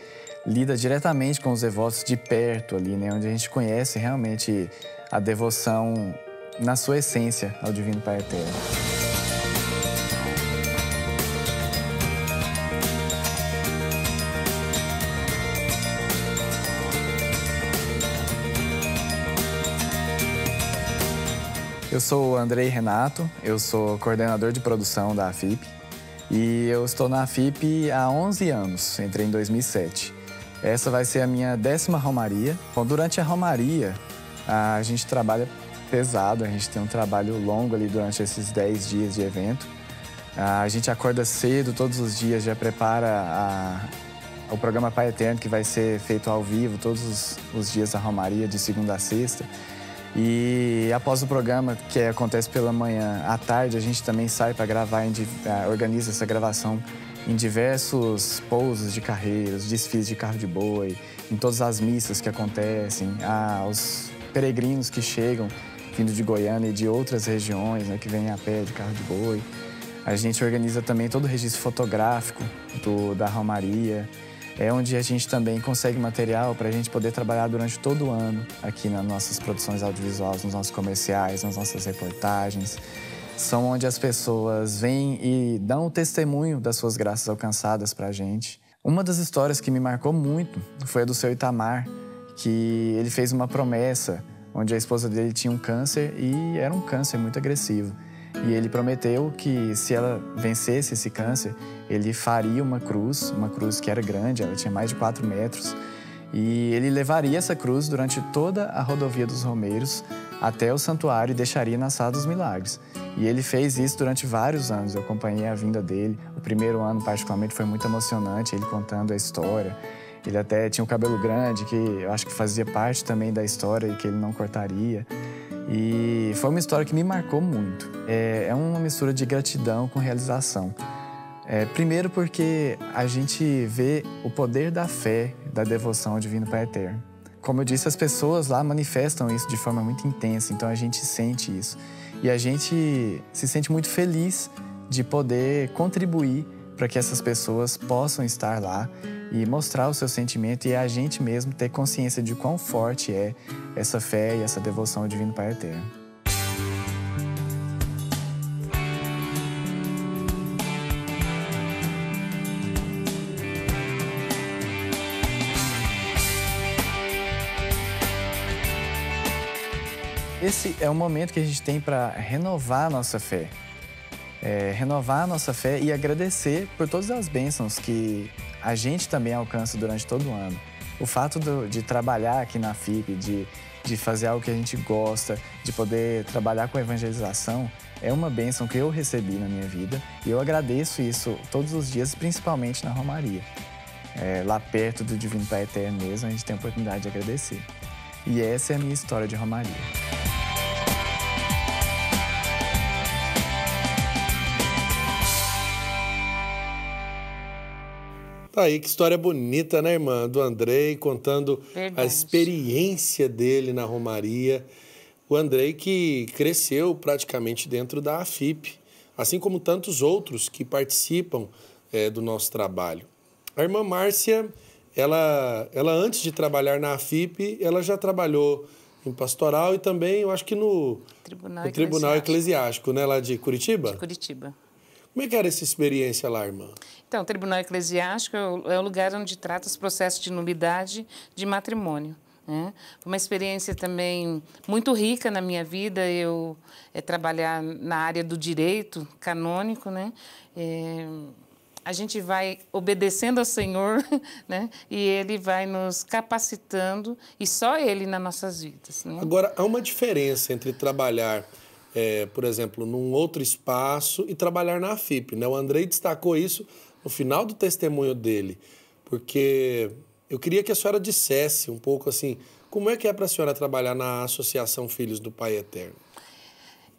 lida diretamente com os devotos de perto ali, né? Onde a gente conhece realmente a devoção na sua essência ao Divino Pai Eterno. Eu sou o Andrei Renato, eu sou coordenador de produção da AFIP e eu estou na AFIP há 11 anos, entrei em 2007. Essa vai ser a minha décima romaria. Bom, durante a romaria, a gente trabalha pesado, a gente tem um trabalho longo ali durante esses 10 dias de evento. A gente acorda cedo todos os dias, já prepara a, o programa Pai Eterno, que vai ser feito ao vivo todos os, os dias da Romaria, de segunda a sexta. E após o programa, que acontece pela manhã, à tarde, a gente também sai para gravar, eh, organiza essa gravação em diversos pousos de carreiros, desfiles de carro de boi, em todas as missas que acontecem, aos peregrinos que chegam vindo de Goiânia e de outras regiões, né, que vêm a pé de carro de boi. A gente organiza também todo o registro fotográfico do, da Romaria é onde a gente também consegue material para a gente poder trabalhar durante todo o ano aqui nas nossas produções audiovisuais, nos nossos comerciais, nas nossas reportagens. São onde as pessoas vêm e dão o testemunho das suas graças alcançadas para a gente. Uma das histórias que me marcou muito foi a do seu Itamar, que ele fez uma promessa onde a esposa dele tinha um câncer e era um câncer muito agressivo. E ele prometeu que se ela vencesse esse câncer, ele faria uma cruz, uma cruz que era grande, ela tinha mais de 4 metros, e ele levaria essa cruz durante toda a rodovia dos Romeiros até o santuário e deixaria na Sala dos Milagres. E ele fez isso durante vários anos. Eu acompanhei a vinda dele. O primeiro ano, particularmente, foi muito emocionante, ele contando a história. Ele até tinha um cabelo grande, que eu acho que fazia parte também da história e que ele não cortaria. E foi uma história que me marcou muito. É, é uma mistura de gratidão com realização. É, primeiro porque a gente vê o poder da fé, da devoção ao Divino Pai Eterno. Como eu disse, as pessoas lá manifestam isso de forma muito intensa, então a gente sente isso. E a gente se sente muito feliz de poder contribuir para que essas pessoas possam estar lá e mostrar o seu sentimento e a gente mesmo ter consciência de quão forte é essa fé e essa devoção ao Divino Pai Eterno. Esse é o momento que a gente tem para renovar a nossa fé, é, renovar a nossa fé e agradecer por todas as bênçãos que a gente também alcança durante todo o ano. O fato do, de trabalhar aqui na FIP, de, de fazer algo que a gente gosta, de poder trabalhar com evangelização, é uma bênção que eu recebi na minha vida e eu agradeço isso todos os dias, principalmente na Romaria. É, lá perto do Divino Pai Eterno mesmo, a gente tem a oportunidade de agradecer. E essa é a minha história de Romaria. Tá aí, que história bonita, né, irmã? Do Andrei contando Verdade. a experiência dele na Romaria. O Andrei que cresceu praticamente dentro da AFIP, assim como tantos outros que participam é, do nosso trabalho. A irmã Márcia, ela, ela antes de trabalhar na AFIP, ela já trabalhou em pastoral e também, eu acho que no Tribunal, no Eclesiástico. Tribunal Eclesiástico, né, lá de Curitiba? De Curitiba. Como é que era essa experiência lá, irmã? Então, o Tribunal Eclesiástico é, é o lugar onde trata os processos de nulidade de matrimônio. Né? Uma experiência também muito rica na minha vida, eu é, trabalhar na área do direito canônico, né? É, a gente vai obedecendo ao Senhor, né? E Ele vai nos capacitando e só Ele nas nossas vidas. Né? Agora há uma diferença entre trabalhar é, por exemplo, num outro espaço e trabalhar na AFIP. Né? O Andrei destacou isso no final do testemunho dele, porque eu queria que a senhora dissesse um pouco assim, como é que é para a senhora trabalhar na Associação Filhos do Pai Eterno?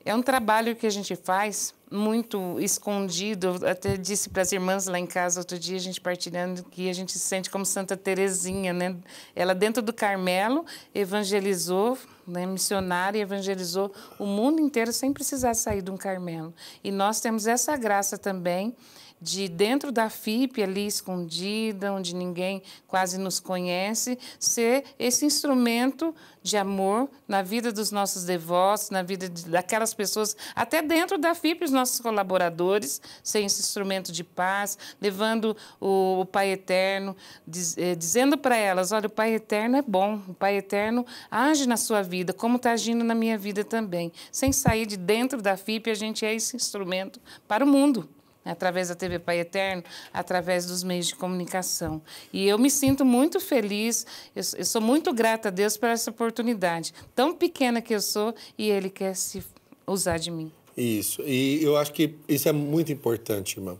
É um trabalho que a gente faz muito escondido. Eu até disse para as irmãs lá em casa outro dia, a gente partilhando, que a gente se sente como Santa Terezinha, né? Ela dentro do Carmelo evangelizou, né, missionária, evangelizou o mundo inteiro sem precisar sair de um Carmelo. E nós temos essa graça também de dentro da FIP, ali escondida, onde ninguém quase nos conhece, ser esse instrumento de amor na vida dos nossos devotos, na vida de, daquelas pessoas, até dentro da FIP, os nossos colaboradores, ser esse instrumento de paz, levando o, o Pai Eterno, diz, eh, dizendo para elas: olha, o Pai Eterno é bom, o Pai Eterno age na sua vida, como está agindo na minha vida também. Sem sair de dentro da FIP, a gente é esse instrumento para o mundo através da TV Pai Eterno, através dos meios de comunicação. E eu me sinto muito feliz, eu, eu, sou muito grata a Deus por essa oportunidade, tão pequena que eu sou, e Ele quer se usar de mim. Isso, e eu acho que isso é muito importante, irmã.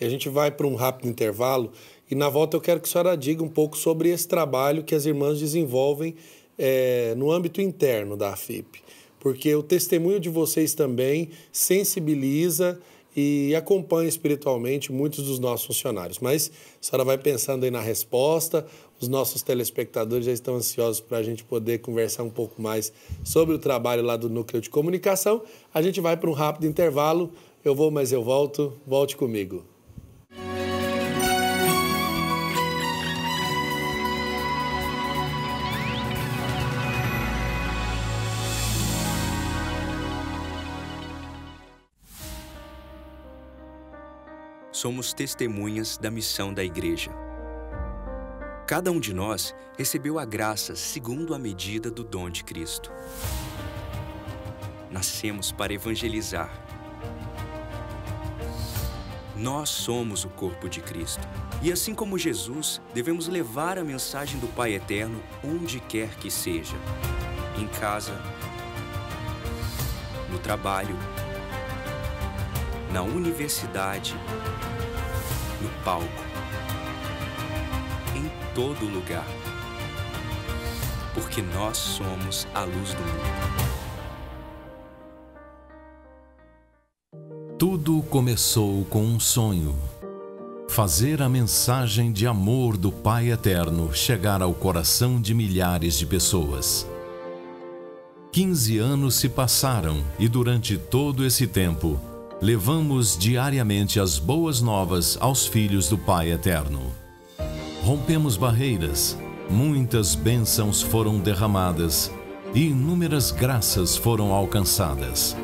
E a gente vai para um rápido intervalo, e na volta eu quero que a senhora diga um pouco sobre esse trabalho que as irmãs desenvolvem é, no âmbito interno da AFIP. Porque o testemunho de vocês também sensibiliza e acompanha espiritualmente muitos dos nossos funcionários. Mas a senhora vai pensando aí na resposta, os nossos telespectadores já estão ansiosos para a gente poder conversar um pouco mais sobre o trabalho lá do Núcleo de Comunicação. A gente vai para um rápido intervalo. Eu vou, mas eu volto. Volte comigo. Somos testemunhas da missão da Igreja. Cada um de nós recebeu a graça segundo a medida do dom de Cristo. Nascemos para evangelizar. Nós somos o corpo de Cristo. E assim como Jesus, devemos levar a mensagem do Pai Eterno onde quer que seja em casa, no trabalho, na universidade, no palco, em todo lugar. Porque nós somos a luz do mundo. Tudo começou com um sonho. Fazer a mensagem de amor do Pai Eterno chegar ao coração de milhares de pessoas. 15 anos se passaram e durante todo esse tempo, levamos diariamente as boas novas aos filhos do Pai Eterno. Rompemos barreiras, muitas bênçãos foram derramadas e inúmeras graças foram alcançadas.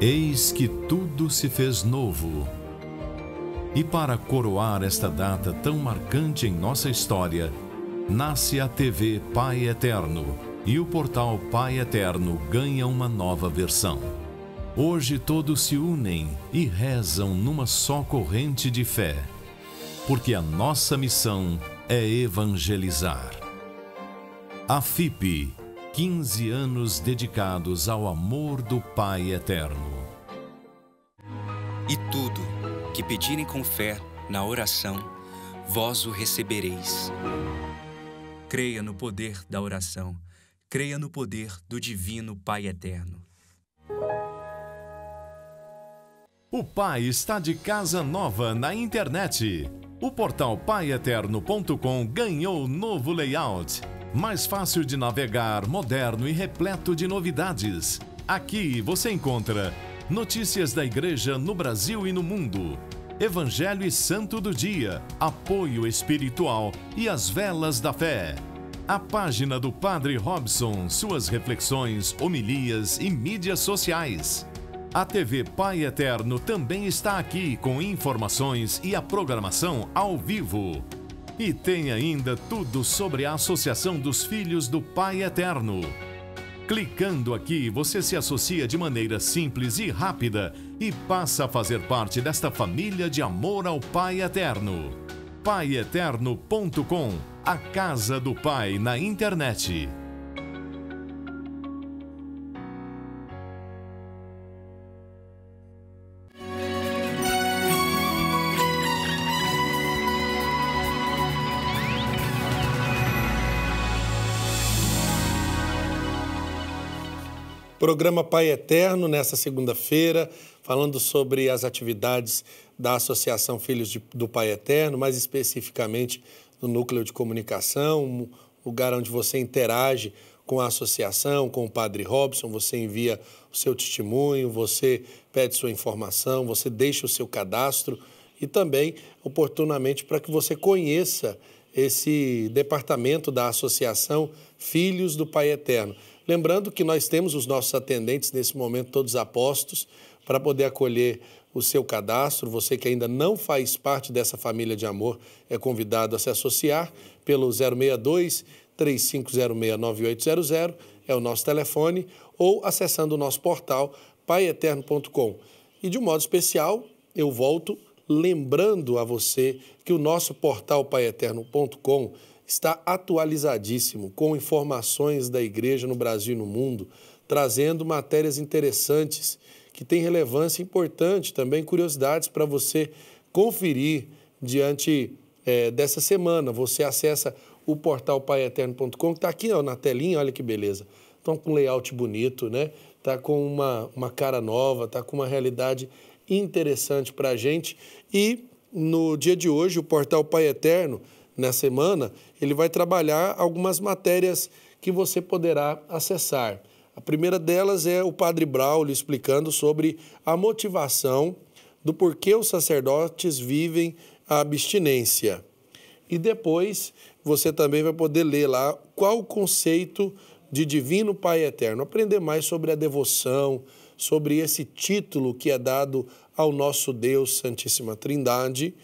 Eis que tudo se fez novo. E para coroar esta data tão marcante em nossa história, nasce a TV Pai Eterno e o portal Pai Eterno ganha uma nova versão. Hoje todos se unem e rezam numa só corrente de fé, porque a nossa missão é evangelizar. A FIP, 15 anos dedicados ao amor do Pai Eterno. E tudo que pedirem com fé na oração, vós o recebereis. Creia no poder da oração, creia no poder do Divino Pai Eterno. O pai está de casa nova na internet. O portal paieternocom ganhou novo layout. Mais fácil de navegar, moderno e repleto de novidades. Aqui você encontra notícias da igreja no Brasil e no mundo, Evangelho e Santo do Dia, apoio espiritual e as velas da fé. A página do Padre Robson, suas reflexões, homilias e mídias sociais. A TV Pai Eterno também está aqui com informações e a programação ao vivo. E tem ainda tudo sobre a Associação dos Filhos do Pai Eterno. Clicando aqui, você se associa de maneira simples e rápida e passa a fazer parte desta família de amor ao Pai Eterno. PaiEterno.com A Casa do Pai na internet. Programa Pai Eterno, nessa segunda-feira, falando sobre as atividades da Associação Filhos de, do Pai Eterno, mais especificamente no núcleo de comunicação, um lugar onde você interage com a associação, com o Padre Robson, você envia o seu testemunho, você pede sua informação, você deixa o seu cadastro e também oportunamente para que você conheça esse departamento da Associação Filhos do Pai Eterno. Lembrando que nós temos os nossos atendentes nesse momento todos apostos para poder acolher o seu cadastro. Você que ainda não faz parte dessa família de amor é convidado a se associar pelo 062 35069800 é o nosso telefone ou acessando o nosso portal paieterno.com. E de um modo especial, eu volto lembrando a você que o nosso portal paieterno.com está atualizadíssimo com informações da igreja no Brasil e no mundo, trazendo matérias interessantes que têm relevância importante, também curiosidades para você conferir diante é, dessa semana. Você acessa o portal paieterno.com, que está aqui ó, na telinha, olha que beleza. Estão com um layout bonito, né? Está com uma, uma cara nova, está com uma realidade interessante para a gente. E no dia de hoje, o portal Pai Eterno, na semana, ele vai trabalhar algumas matérias que você poderá acessar. A primeira delas é o Padre Braulio explicando sobre a motivação do porquê os sacerdotes vivem a abstinência. E depois você também vai poder ler lá qual o conceito de Divino Pai Eterno, aprender mais sobre a devoção, sobre esse título que é dado ao nosso Deus Santíssima Trindade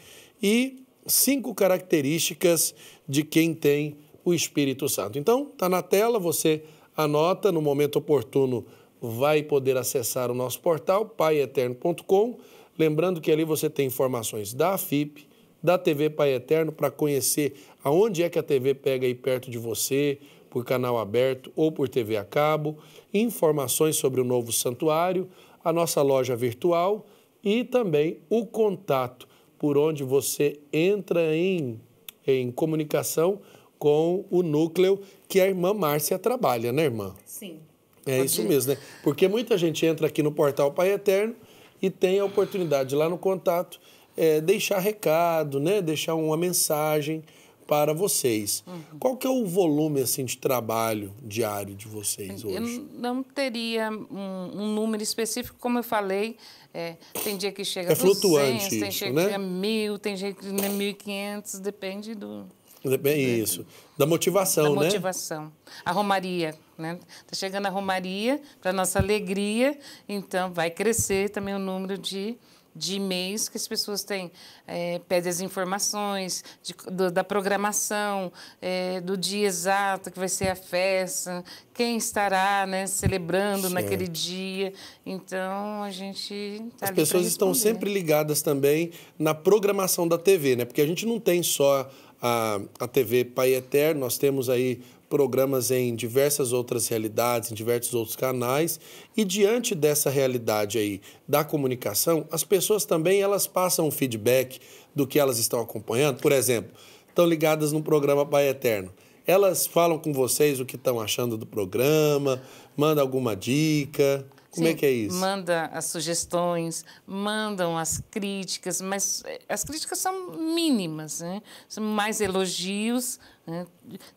e cinco características de quem tem o Espírito Santo. Então, está na tela, você anota, no momento oportuno vai poder acessar o nosso portal paieterno.com, lembrando que ali você tem informações da FIP, da TV Pai Eterno para conhecer aonde é que a TV pega aí perto de você, por canal aberto ou por TV a cabo, informações sobre o novo santuário, a nossa loja virtual e também o contato por onde você entra em, em comunicação com o núcleo que a irmã Márcia trabalha, né, irmã? Sim. É Pode isso ir. mesmo, né? Porque muita gente entra aqui no portal Pai Eterno e tem a oportunidade lá no contato é, deixar recado, né? Deixar uma mensagem para vocês. Uhum. Qual que é o volume assim de trabalho diário de vocês hoje? Eu não teria um, um número específico, como eu falei. É, tem dia que chega é 200, flutuante tem isso, dia né? que chega mil, tem dia que chega 1.500, depende do... Depende, isso. Da motivação, da né? Da motivação. A romaria, né? Está chegando a romaria, para nossa alegria, então vai crescer também o número de de e-mails que as pessoas têm, é, pedem as informações de, do, da programação, é, do dia exato que vai ser a festa, quem estará né, celebrando certo. naquele dia. Então, a gente tá As pessoas estão sempre ligadas também na programação da TV, né? Porque a gente não tem só a, a TV Pai Eterno, nós temos aí programas em diversas outras realidades, em diversos outros canais, e diante dessa realidade aí da comunicação, as pessoas também elas passam um feedback do que elas estão acompanhando. Por exemplo, estão ligadas no programa Pai Eterno. Elas falam com vocês o que estão achando do programa, mandam alguma dica. Como Sim, é que é isso? Manda as sugestões, mandam as críticas, mas eh, as críticas são mínimas, né? São mais elogios. Né?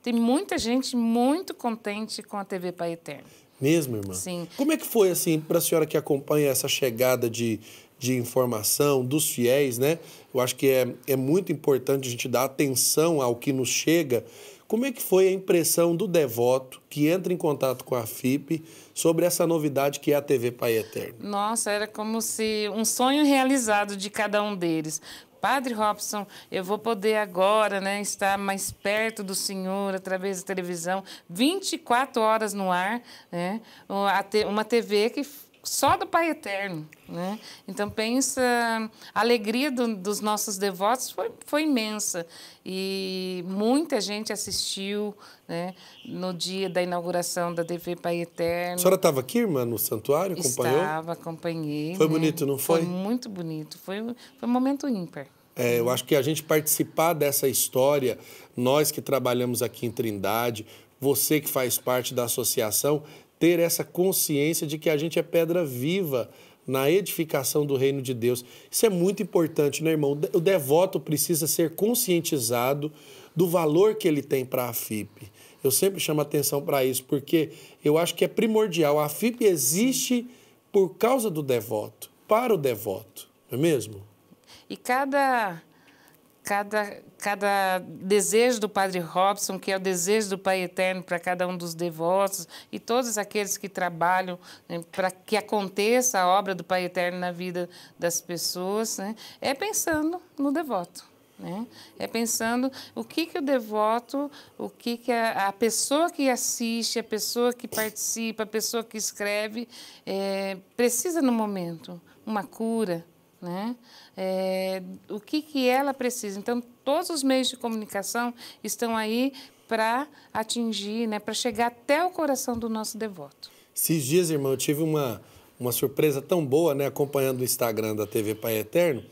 Tem muita gente muito contente com a TV Pai Eterno. Mesmo, irmã? Sim. Como é que foi, assim, para a senhora que acompanha essa chegada de, de informação dos fiéis, né? Eu acho que é, é muito importante a gente dar atenção ao que nos chega. Como é que foi a impressão do devoto que entra em contato com a FIP sobre essa novidade que é a TV Pai Eterno? Nossa, era como se um sonho realizado de cada um deles. Padre Robson, eu vou poder agora né, estar mais perto do Senhor através da televisão, 24 horas no ar, né, uma TV que só do Pai Eterno. Né? Então, pensa, a alegria do, dos nossos devotos foi, foi imensa. E muita gente assistiu né, no dia da inauguração da TV Pai Eterno. A senhora estava aqui, irmã, no santuário? Acompanhou? Estava, acompanhei. Foi né? bonito, não foi? Foi muito bonito. Foi, foi um momento ímpar. É, eu acho que a gente participar dessa história, nós que trabalhamos aqui em Trindade, você que faz parte da associação, ter essa consciência de que a gente é pedra viva na edificação do reino de Deus. Isso é muito importante, né, irmão? O devoto precisa ser conscientizado do valor que ele tem para a FIP. Eu sempre chamo atenção para isso, porque eu acho que é primordial. A FIP existe por causa do devoto, para o devoto, não é mesmo? E cada cada, cada desejo do Padre Robson, que é o desejo do Pai Eterno para cada um dos devotos e todos aqueles que trabalham né, para que aconteça a obra do Pai Eterno na vida das pessoas, né, é pensando no devoto. Né? É pensando o que, que o devoto, o que, que a, a pessoa que assiste, a pessoa que participa, a pessoa que escreve é, precisa no momento. Uma cura, né? É, o que, que ela precisa. Então, todos os meios de comunicação estão aí para atingir, né, para chegar até o coração do nosso devoto. Esses dias, irmão, eu tive uma, uma surpresa tão boa, né, acompanhando o Instagram da TV Pai Eterno.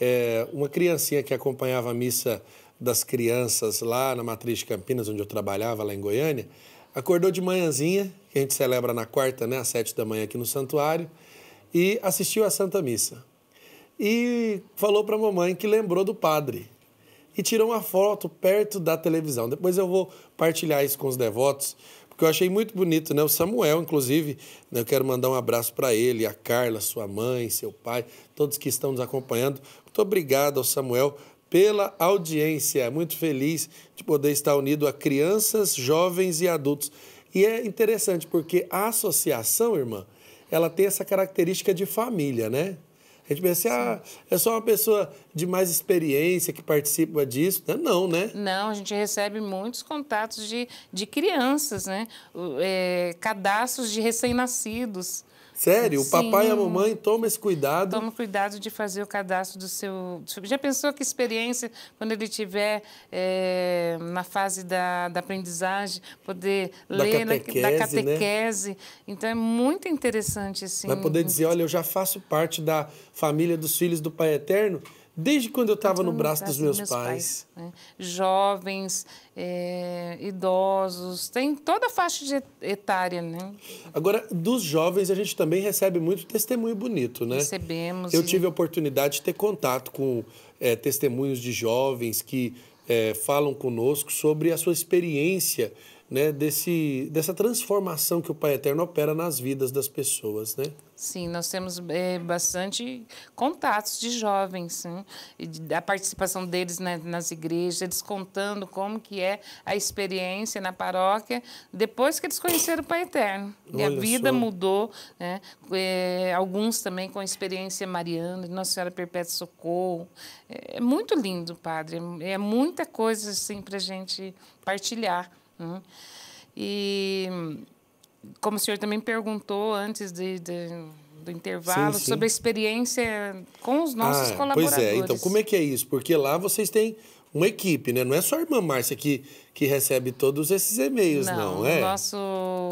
É, uma criancinha que acompanhava a missa das crianças lá na Matriz de Campinas, onde eu trabalhava, lá em Goiânia, acordou de manhãzinha, que a gente celebra na quarta, né, às sete da manhã aqui no santuário, e assistiu à Santa Missa e falou para a mamãe que lembrou do padre e tirou uma foto perto da televisão. Depois eu vou partilhar isso com os devotos, porque eu achei muito bonito, né? O Samuel, inclusive, né? eu quero mandar um abraço para ele, a Carla, sua mãe, seu pai, todos que estão nos acompanhando. Muito obrigado ao Samuel pela audiência. Muito feliz de poder estar unido a crianças, jovens e adultos. E é interessante porque a associação, irmã, ela tem essa característica de família, né? A gente pensa, ah, é só uma pessoa de mais experiência que participa disso. Não, né? Não, a gente recebe muitos contatos de, de crianças, né? É, cadastros de recém-nascidos. Sério? Sim. O papai e a mamãe tomam esse cuidado? Toma cuidado de fazer o cadastro do seu... Já pensou que experiência, quando ele estiver é, na fase da, da aprendizagem, poder da ler catequese, da catequese? Né? Então, é muito interessante, assim. Vai poder dizer, olha, eu já faço parte da família dos filhos do Pai Eterno desde quando eu estava no braço dos meus, meus pais. pais né? Jovens, é, idosos, tem toda a faixa de etária, né? Agora, dos jovens, a gente também recebe muito testemunho bonito, né? Recebemos. Eu e... tive a oportunidade de ter contato com é, testemunhos de jovens que é, falam conosco sobre a sua experiência né, desse, dessa transformação que o Pai Eterno opera nas vidas das pessoas, né? Sim, nós temos é, bastante contatos de jovens, né? a participação deles né, nas igrejas, eles contando como que é a experiência na paróquia depois que eles conheceram o Pai Eterno. Olha e a vida só. mudou, né? É, alguns também com a experiência mariana, de Nossa Senhora Perpétua Socorro. É, é muito lindo, Padre, é, é muita coisa assim, para a gente partilhar. Né? E como o senhor também perguntou antes de, de do intervalo, sim, sim. sobre a experiência com os nossos ah, colaboradores. Pois é, então como é que é isso? Porque lá vocês têm uma equipe, né? Não é só a irmã Márcia que, que recebe todos esses e-mails, não, não é? No nosso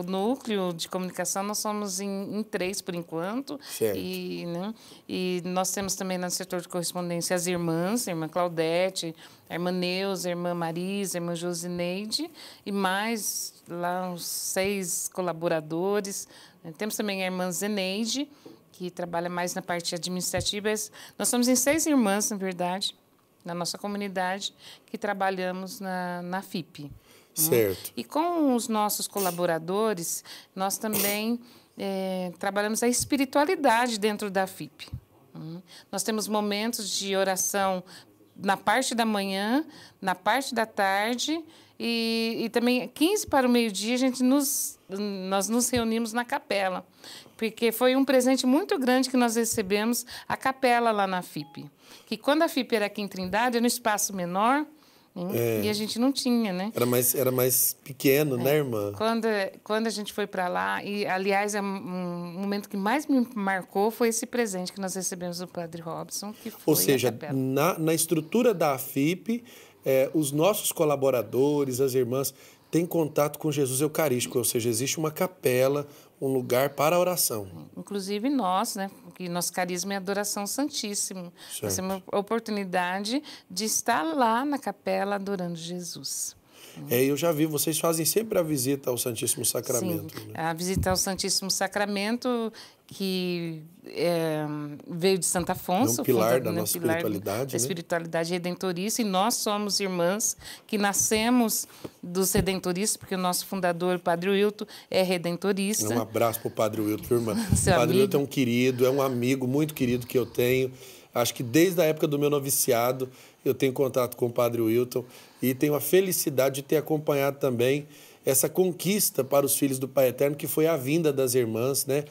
núcleo de comunicação, nós somos em, em três por enquanto. Certo. E, né? e nós temos também no setor de correspondência as irmãs, a irmã Claudete, a irmã Neuza, a irmã Marisa, a irmã Josineide, e mais lá uns seis colaboradores. Temos também a irmã Zeneide, que trabalha mais na parte administrativa. Nós somos em seis irmãs, na verdade na nossa comunidade que trabalhamos na, na FIP. Né? Certo. E com os nossos colaboradores, nós também é, trabalhamos a espiritualidade dentro da FIP. Né? Nós temos momentos de oração na parte da manhã, na parte da tarde e, e também 15 para o meio-dia a gente nos nós nos reunimos na capela, porque foi um presente muito grande que nós recebemos a capela lá na FIP. Que quando a FIP era aqui em Trindade, era no espaço menor, é. E a gente não tinha, né? Era mais, era mais pequeno, né, é. né, irmã? Quando, quando a gente foi para lá, e aliás, é um, um momento que mais me marcou foi esse presente que nós recebemos do Padre Robson, que foi Ou seja, na, na estrutura da AFIP, é, os nossos colaboradores, as irmãs, têm contato com Jesus Eucarístico, ou seja, existe uma capela, um lugar para a oração. Inclusive nós, né? Porque nosso carisma é adoração santíssimo. Certo. Nós temos a oportunidade de estar lá na capela adorando Jesus. É, eu já vi, vocês fazem sempre a visita ao Santíssimo Sacramento. Sim, né? a visita ao Santíssimo Sacramento, que é, veio de Santo Afonso. É um pilar da né, nossa pilar espiritualidade, Da né? espiritualidade redentorista. E nós somos irmãs que nascemos dos redentoristas, porque o nosso fundador, Padre Wilton, é redentorista. Um abraço pro Padre Wilton, irmã. Seu o Padre amigo. Wilton é um querido, é um amigo muito querido que eu tenho. Acho que desde a época do meu noviciado eu tenho contato com o Padre Wilton e tenho a felicidade de ter acompanhado também essa conquista para os filhos do Pai Eterno, que foi a vinda das irmãs, né?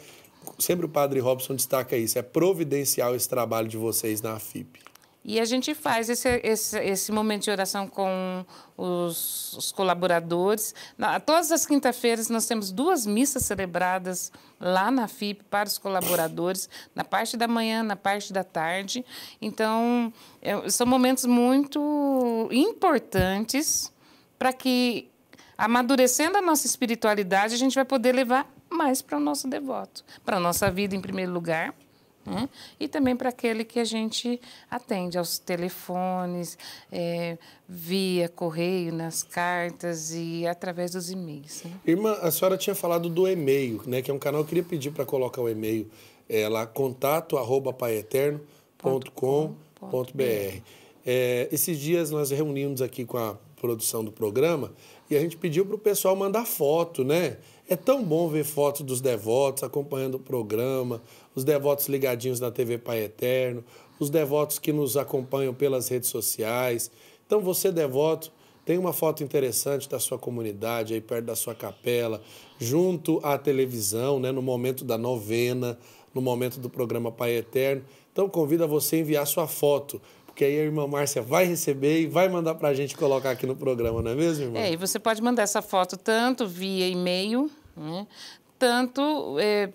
Sempre o Padre Robson destaca isso, é providencial esse trabalho de vocês na AFIP. E a gente faz esse, esse, esse momento de oração com os, os colaboradores. Na, todas as quinta-feiras nós temos duas missas celebradas lá na FIP para os colaboradores, na parte da manhã, na parte da tarde. Então, é, são momentos muito importantes para que, amadurecendo a nossa espiritualidade, a gente vai poder levar mais para o nosso devoto, para a nossa vida em primeiro lugar né? E também para aquele que a gente atende aos telefones, é, via correio, nas cartas e através dos e-mails. Né? Irmã, a senhora tinha falado do e-mail, né? Que é um canal, eu queria pedir para colocar o e-mail é, lá, contato arroba. É, esses dias nós reunimos aqui com a produção do programa e a gente pediu para o pessoal mandar foto, né? É tão bom ver fotos dos devotos acompanhando o programa, os devotos ligadinhos na TV Pai Eterno, os devotos que nos acompanham pelas redes sociais. Então, você, devoto, tem uma foto interessante da sua comunidade, aí perto da sua capela, junto à televisão, né, no momento da novena, no momento do programa Pai Eterno. Então, convido a você a enviar sua foto, porque aí a irmã Márcia vai receber e vai mandar para a gente colocar aqui no programa, não é mesmo, irmã? É, e você pode mandar essa foto tanto via e-mail, né, tanto é,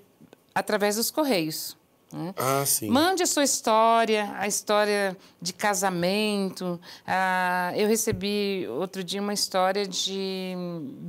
através dos correios. Né? Ah, sim. Mande a sua história, a história de casamento. Ah, eu recebi outro dia uma história de,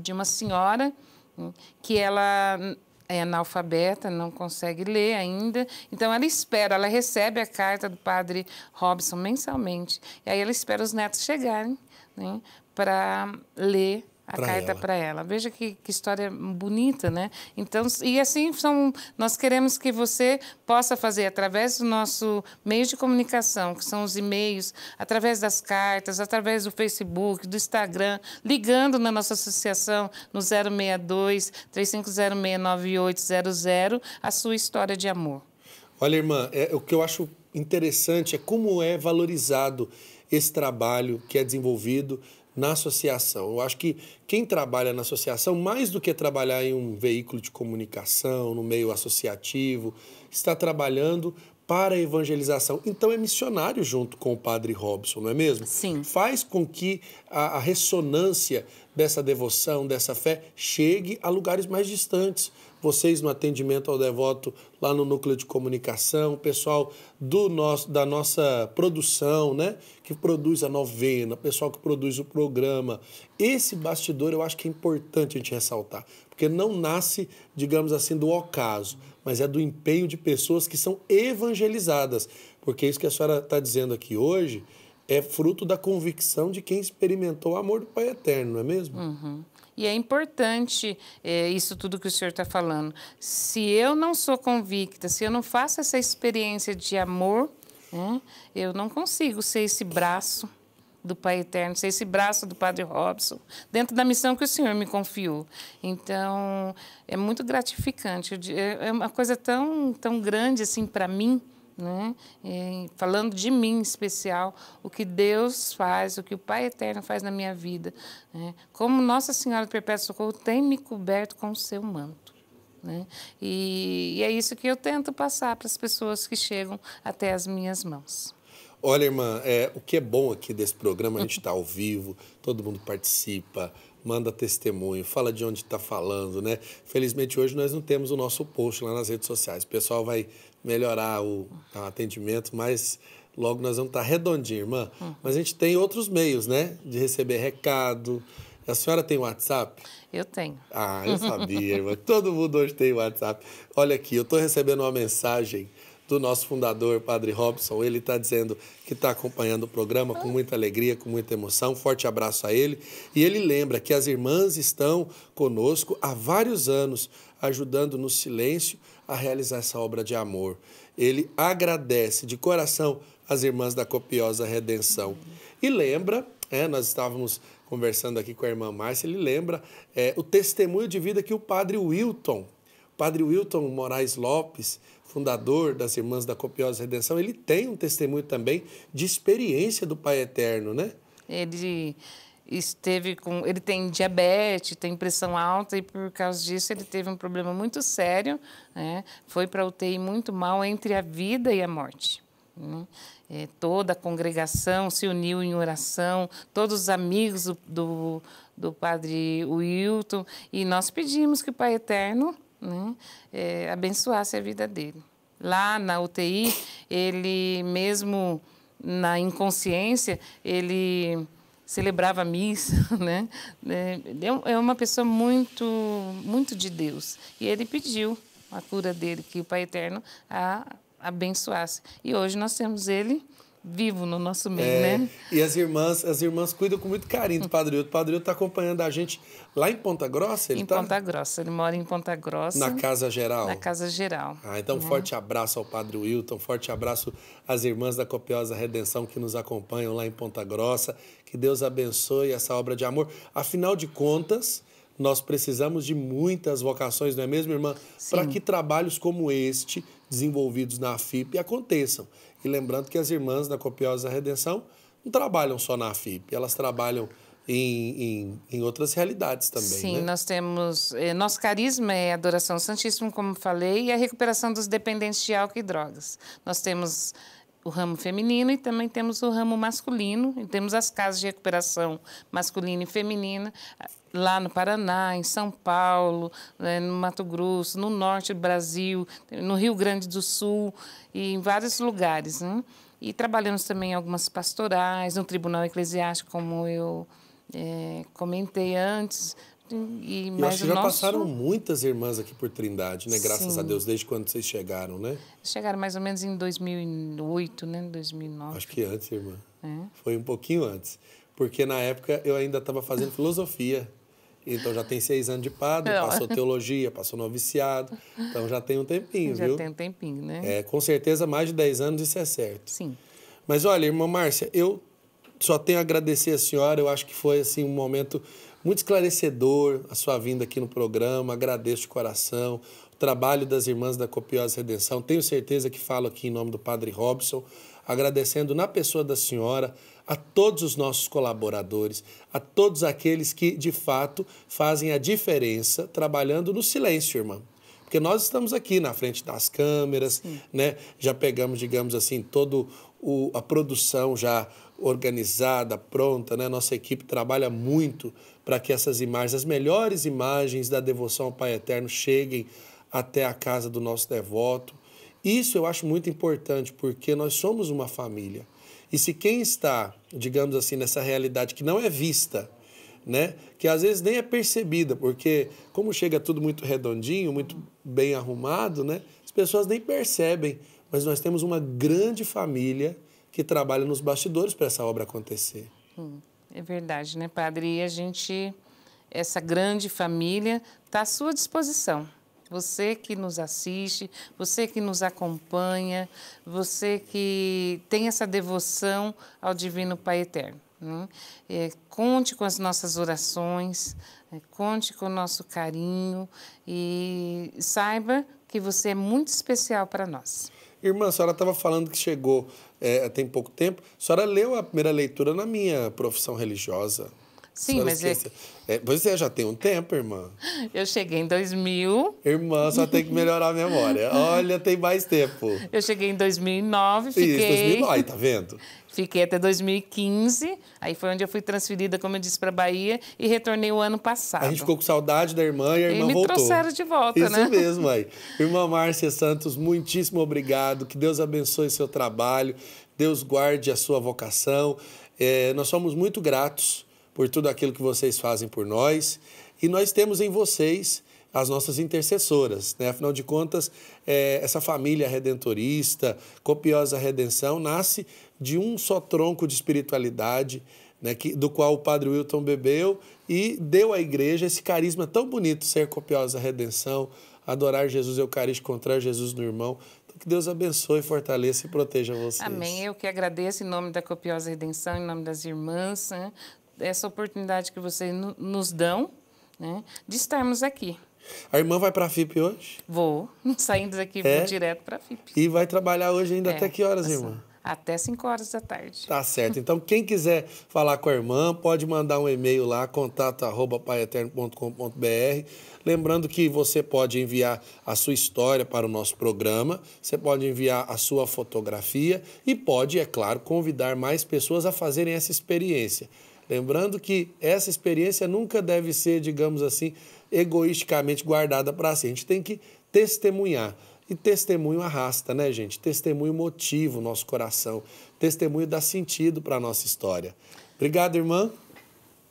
de uma senhora hum, que ela é analfabeta, não consegue ler ainda. Então ela espera, ela recebe a carta do padre Robson mensalmente. E aí ela espera os netos chegarem né, para ler a Pra carta para ela. Veja que, que história bonita, né? Então, e assim são, nós queremos que você possa fazer através do nosso meio de comunicação, que são os e-mails, através das cartas, através do Facebook, do Instagram, ligando na nossa associação no 062 35069800 a sua história de amor. Olha, irmã, é, o que eu acho interessante é como é valorizado esse trabalho que é desenvolvido na associação. Eu acho que quem trabalha na associação, mais do que trabalhar em um veículo de comunicação, no meio associativo, está trabalhando para a evangelização. Então é missionário junto com o padre Robson, não é mesmo? Sim. Faz com que a, a ressonância dessa devoção, dessa fé, chegue a lugares mais distantes. Vocês no atendimento ao devoto lá no núcleo de comunicação, o pessoal do nosso, da nossa produção, né, que produz a novena, o pessoal que produz o programa. Esse bastidor eu acho que é importante a gente ressaltar, porque não nasce, digamos assim, do ocaso, mas é do empenho de pessoas que são evangelizadas. Porque isso que a senhora está dizendo aqui hoje é fruto da convicção de quem experimentou o amor do Pai Eterno, não é mesmo? Uhum. E é importante é, isso tudo que o senhor está falando. Se eu não sou convicta, se eu não faço essa experiência de amor, né, eu não consigo ser esse braço do Pai Eterno, ser esse braço do Padre Robson, dentro da missão que o Senhor me confiou. Então, é muito gratificante. É é uma coisa tão, tão grande assim para mim, né? É, falando de mim em especial, o que Deus faz, o que o Pai Eterno faz na minha vida. né? Como Nossa Senhora do Perpétuo Socorro tem me coberto com o seu manto. Né? E, e é isso que eu tento passar para as pessoas que chegam até as minhas mãos. Olha, irmã, é, o que é bom aqui desse programa, a gente está ao vivo, todo mundo participa, manda testemunho, fala de onde está falando, né? Felizmente hoje nós não temos o nosso post lá nas redes sociais. O pessoal vai melhorar o, atendimento, mas logo nós vamos estar redondinho, irmã. Mas a gente tem outros meios, né? De receber recado. A senhora tem WhatsApp? Eu tenho. Ah, eu sabia, irmã. Todo mundo hoje tem WhatsApp. Olha aqui, eu estou recebendo uma mensagem do nosso fundador, Padre Robson. Ele está dizendo que está acompanhando o programa com muita alegria, com muita emoção. Forte abraço a ele. E ele lembra que as irmãs estão conosco há vários anos, ajudando no silêncio a realizar essa obra de amor. Ele agradece de coração as irmãs da copiosa redenção. E lembra, é, nós estávamos conversando aqui com a irmã Márcia, ele lembra é, o testemunho de vida que o padre Wilton, padre Wilton Moraes Lopes, fundador das Irmãs da Copiosa Redenção, ele tem um testemunho também de experiência do Pai Eterno, né? Ele esteve com, ele tem diabetes, tem pressão alta e por causa disso ele teve um problema muito sério, né? Foi para UTI muito mal entre a vida e a morte. Né? É, toda a congregação se uniu em oração, todos os amigos do, do, do padre Wilton, e nós pedimos que o Pai Eterno né, é, abençoasse a vida dele. Lá na UTI, ele mesmo na inconsciência, ele celebrava a missa, né? É, é, é uma pessoa muito, muito de Deus. E ele pediu a cura dele, que o Pai Eterno a abençoasse. E hoje nós temos ele vivo no nosso meio, é, né? E as irmãs, as irmãs cuidam com muito carinho do Padre Hilton. O Padre Hilton está acompanhando a gente lá em Ponta Grossa, ele Em tá? Ponta Grossa, ele mora em Ponta Grossa. Na Casa Geral? Na Casa Geral. Ah, então um forte abraço ao Padre Wilton, forte abraço às irmãs da Copiosa Redenção que nos acompanham lá em Ponta Grossa. Que Deus abençoe essa obra de amor. Afinal de contas, nós precisamos de muitas vocações, não é mesmo, irmã? Para que trabalhos como este, desenvolvidos na AFIP, aconteçam. E lembrando que as irmãs da Copiosa Redenção não trabalham só na AFIP, elas trabalham em, em, em outras realidades também. Sim, né? nós temos. Eh, nosso carisma é a adoração ao Santíssimo, como falei, e a recuperação dos dependentes de álcool e drogas. Nós temos o ramo feminino e também temos o ramo masculino, e temos as casas de recuperação masculina e feminina lá no Paraná, em São Paulo, né, no Mato Grosso, no norte do Brasil, no Rio Grande do Sul e em vários lugares. Né? E trabalhamos também em algumas pastorais, no Tribunal Eclesiástico, como eu é, comentei antes. E, eu acho que já nosso... passaram muitas irmãs aqui por Trindade, né? Graças Sim. a Deus, desde quando vocês chegaram, né? Chegaram mais ou menos em 2008, né? 2009. Acho que antes, irmã. É. Foi um pouquinho antes. Porque na época eu ainda estava fazendo filosofia. Então já tem seis anos de padre, Não. passou teologia, passou noviciado. Então já tem um tempinho, Já viu? tem um tempinho, né? É, com certeza mais de 10 anos isso é certo. Sim. Mas olha, irmã Márcia, eu só tenho a agradecer a senhora. Eu acho que foi assim um momento muito esclarecedor a sua vinda aqui no programa. Agradeço de coração o trabalho das irmãs da Copiosa Redenção. Tenho certeza que falo aqui em nome do Padre Robson, agradecendo na pessoa da senhora a todos os nossos colaboradores, a todos aqueles que de fato fazem a diferença trabalhando no silêncio, irmã. Porque nós estamos aqui na frente das câmeras, né? Já pegamos, digamos assim, todo o, a produção já organizada, pronta, né? Nossa equipe trabalha muito para que essas imagens, as melhores imagens da devoção ao Pai Eterno cheguem até a casa do nosso devoto. Isso eu acho muito importante, porque nós somos uma família. E se quem está, digamos assim, nessa realidade que não é vista, né? Que às vezes nem é percebida, porque como chega tudo muito redondinho, muito bem arrumado, né? As pessoas nem percebem, mas nós temos uma grande família que trabalha nos bastidores para essa obra acontecer. Hum, é verdade, né, padre? E a gente, essa grande família, está à sua disposição. Você que nos assiste, você que nos acompanha, você que tem essa devoção ao Divino Pai Eterno. Né? É, conte com as nossas orações, é, conte com o nosso carinho e saiba que você é muito especial para nós. Irmã, a senhora estava falando que chegou é, tem pouco tempo. A senhora leu a primeira leitura na minha profissão religiosa. Sim, mas é... é... Pois é, já tem um tempo, irmã. Eu cheguei em 2000. Irmã, só tem que melhorar a memória. Olha, tem mais tempo. Eu cheguei em 2009, fiquei... Isso, 2009, aí, tá vendo? Fiquei até 2015, aí foi onde eu fui transferida, como eu disse, para Bahia e retornei o ano passado. A gente ficou com saudade da irmã e a irmã e me voltou. trouxeram de volta, Isso né? mesmo, aí. Irmã Márcia Santos, muitíssimo obrigado. Que Deus abençoe seu trabalho, Deus guarde a sua vocação. É, nós somos muito gratos por tudo aquilo que vocês fazem por nós e nós temos em vocês as nossas intercessoras. Né? Afinal de contas, é, essa família redentorista, copiosa redenção, nasce de um só tronco de espiritualidade, né, que, do qual o padre Wilton bebeu e deu à igreja esse carisma tão bonito, ser copiosa redenção, adorar Jesus eucarístico, encontrar Jesus no irmão. Então, que Deus abençoe, fortaleça e proteja vocês. Amém. Eu que agradeço em nome da copiosa redenção, em nome das irmãs, né, essa oportunidade que vocês nos dão né, de estarmos aqui. A irmã vai para a FIP hoje? Vou, saindo daqui, é? vou direto para a FIP. E vai trabalhar hoje ainda é, até que horas, irmã? Até 5 horas da tarde. Tá certo. Então, quem quiser falar com a irmã, pode mandar um e-mail lá, contato.paeterno.com.br. Lembrando que você pode enviar a sua história para o nosso programa, você pode enviar a sua fotografia e pode, é claro, convidar mais pessoas a fazerem essa experiência. Lembrando que essa experiência nunca deve ser, digamos assim, egoisticamente guardada para si. A gente tem que testemunhar. E testemunho arrasta, né, gente? Testemunho motiva o nosso coração. Testemunho dá sentido para a nossa história. Obrigado, irmã.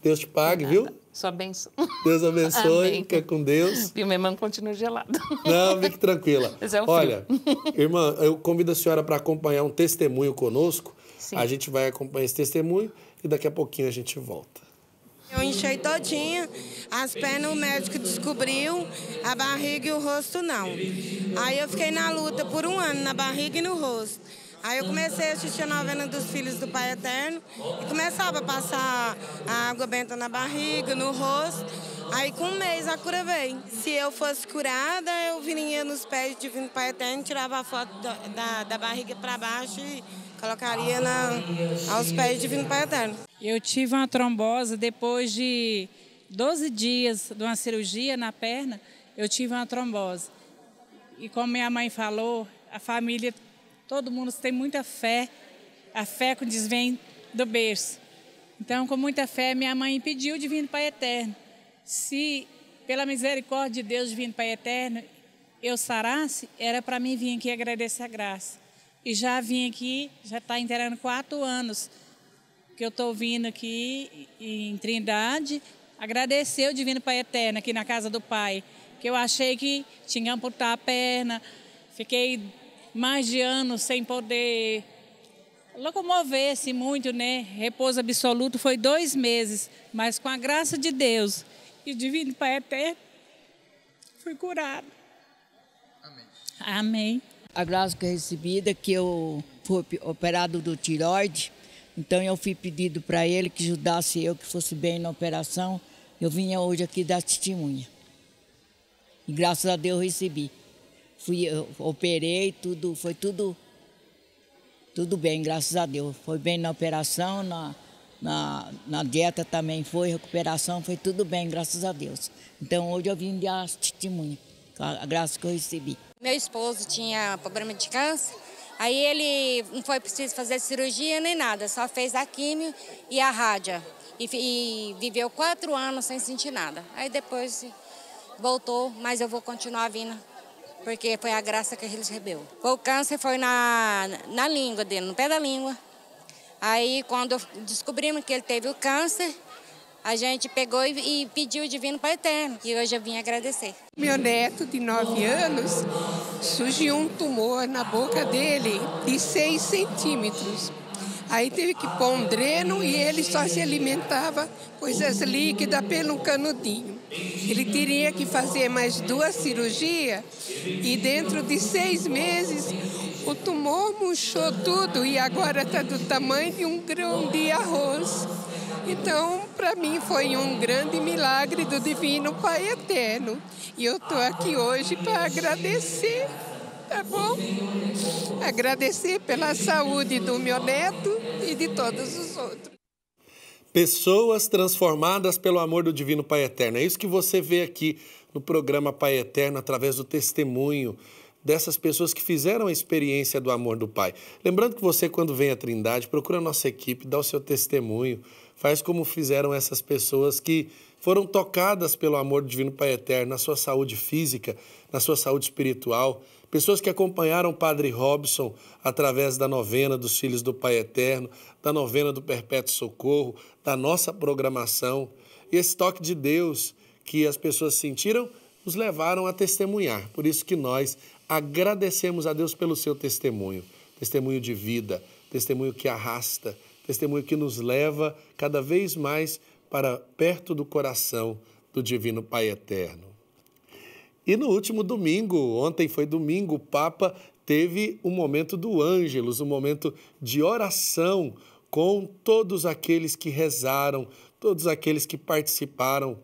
Deus te pague, viu? Sua bênção. Deus abençoe, fica com Deus. E o meu mão continua gelado. Não, fique tranquila. Mas é o Olha, irmã, eu convido a senhora para acompanhar um testemunho conosco. Sim. A gente vai acompanhar esse testemunho e daqui a pouquinho a gente volta. Eu enchei todinha, as pernas o médico descobriu, a barriga e o rosto não. Aí eu fiquei na luta por um ano, na barriga e no rosto. Aí eu comecei a assistir a novena dos Filhos do Pai Eterno e começava a passar a água benta na barriga, no rosto. Aí com um mês a cura veio. Se eu fosse curada, eu viria nos pés do Divino Pai Eterno, tirava a foto da, da, da barriga para baixo e colocaria na, aos pés do Divino Pai Eterno. Eu tive uma trombose depois de 12 dias de uma cirurgia na perna, eu tive uma trombose. E como minha mãe falou, a família, todo mundo tem muita fé, a fé que desvém do berço. Então, com muita fé, minha mãe pediu o Divino Pai Eterno. Se, pela misericórdia de Deus, Divino Pai Eterno, eu sarasse, era para mim vir aqui agradecer a graça. E já vim aqui, já está inteirando quatro anos que eu estou vindo aqui em Trindade, agradecer o Divino Pai Eterno aqui na casa do Pai, que eu achei que tinha que amputar a perna, fiquei mais de anos sem poder locomover-se muito, né? Repouso absoluto foi dois meses, mas com a graça de Deus e o Divino Pai Eterno, fui curado. Amém. Amém a graça que eu recebi é que eu fui operado do tiroide, então eu fui pedido para ele que ajudasse eu, que fosse bem na operação. Eu vinha hoje aqui dar testemunha. E graças a Deus eu recebi. Fui, operei, tudo, foi tudo, tudo bem, graças a Deus. Foi bem na operação, na, na, na dieta também foi, recuperação, foi tudo bem, graças a Deus. Então hoje eu vim dar testemunha, a graça que eu recebi. Meu esposo tinha problema de câncer, aí ele não foi preciso fazer cirurgia nem nada, só fez a químio e a rádio. E, e viveu quatro anos sem sentir nada. Aí depois voltou, mas eu vou continuar vindo, porque foi a graça que ele recebeu. O câncer foi na, na língua dele, no pé da língua. Aí quando descobrimos que ele teve o câncer, a gente pegou e, e pediu o Divino Pai Eterno. E hoje eu vim agradecer. Meu neto, de 9 anos, surgiu um tumor na boca dele de 6 centímetros. Aí teve que pôr um dreno e ele só se alimentava coisas líquidas pelo canudinho. Ele teria que fazer mais duas cirurgias e dentro de seis meses o tumor murchou tudo e agora está do tamanho de um grão de arroz. Então, para mim foi um grande milagre do Divino Pai Eterno. E eu estou aqui hoje para agradecer, tá bom? Agradecer pela saúde do meu neto e de todos os outros. Pessoas transformadas pelo amor do Divino Pai Eterno. É isso que você vê aqui no programa Pai Eterno, através do testemunho dessas pessoas que fizeram a experiência do amor do Pai. Lembrando que você, quando vem à Trindade, procura a nossa equipe, dá o seu testemunho, faz como fizeram essas pessoas que foram tocadas pelo amor Divino Pai Eterno, na sua saúde física, na sua saúde espiritual. Pessoas que acompanharam o Padre Robson através da novena dos Filhos do Pai Eterno, da novena do Perpétuo Socorro, da nossa programação. E esse toque de Deus que as pessoas sentiram nos levaram a testemunhar. Por isso que nós agradecemos a Deus pelo seu testemunho, testemunho de vida, testemunho que arrasta, testemunho que nos leva cada vez mais para perto do coração do Divino Pai Eterno. E no último domingo, ontem foi domingo, o Papa teve o um momento do Ângelus, um momento de oração com todos aqueles que rezaram, todos aqueles que participaram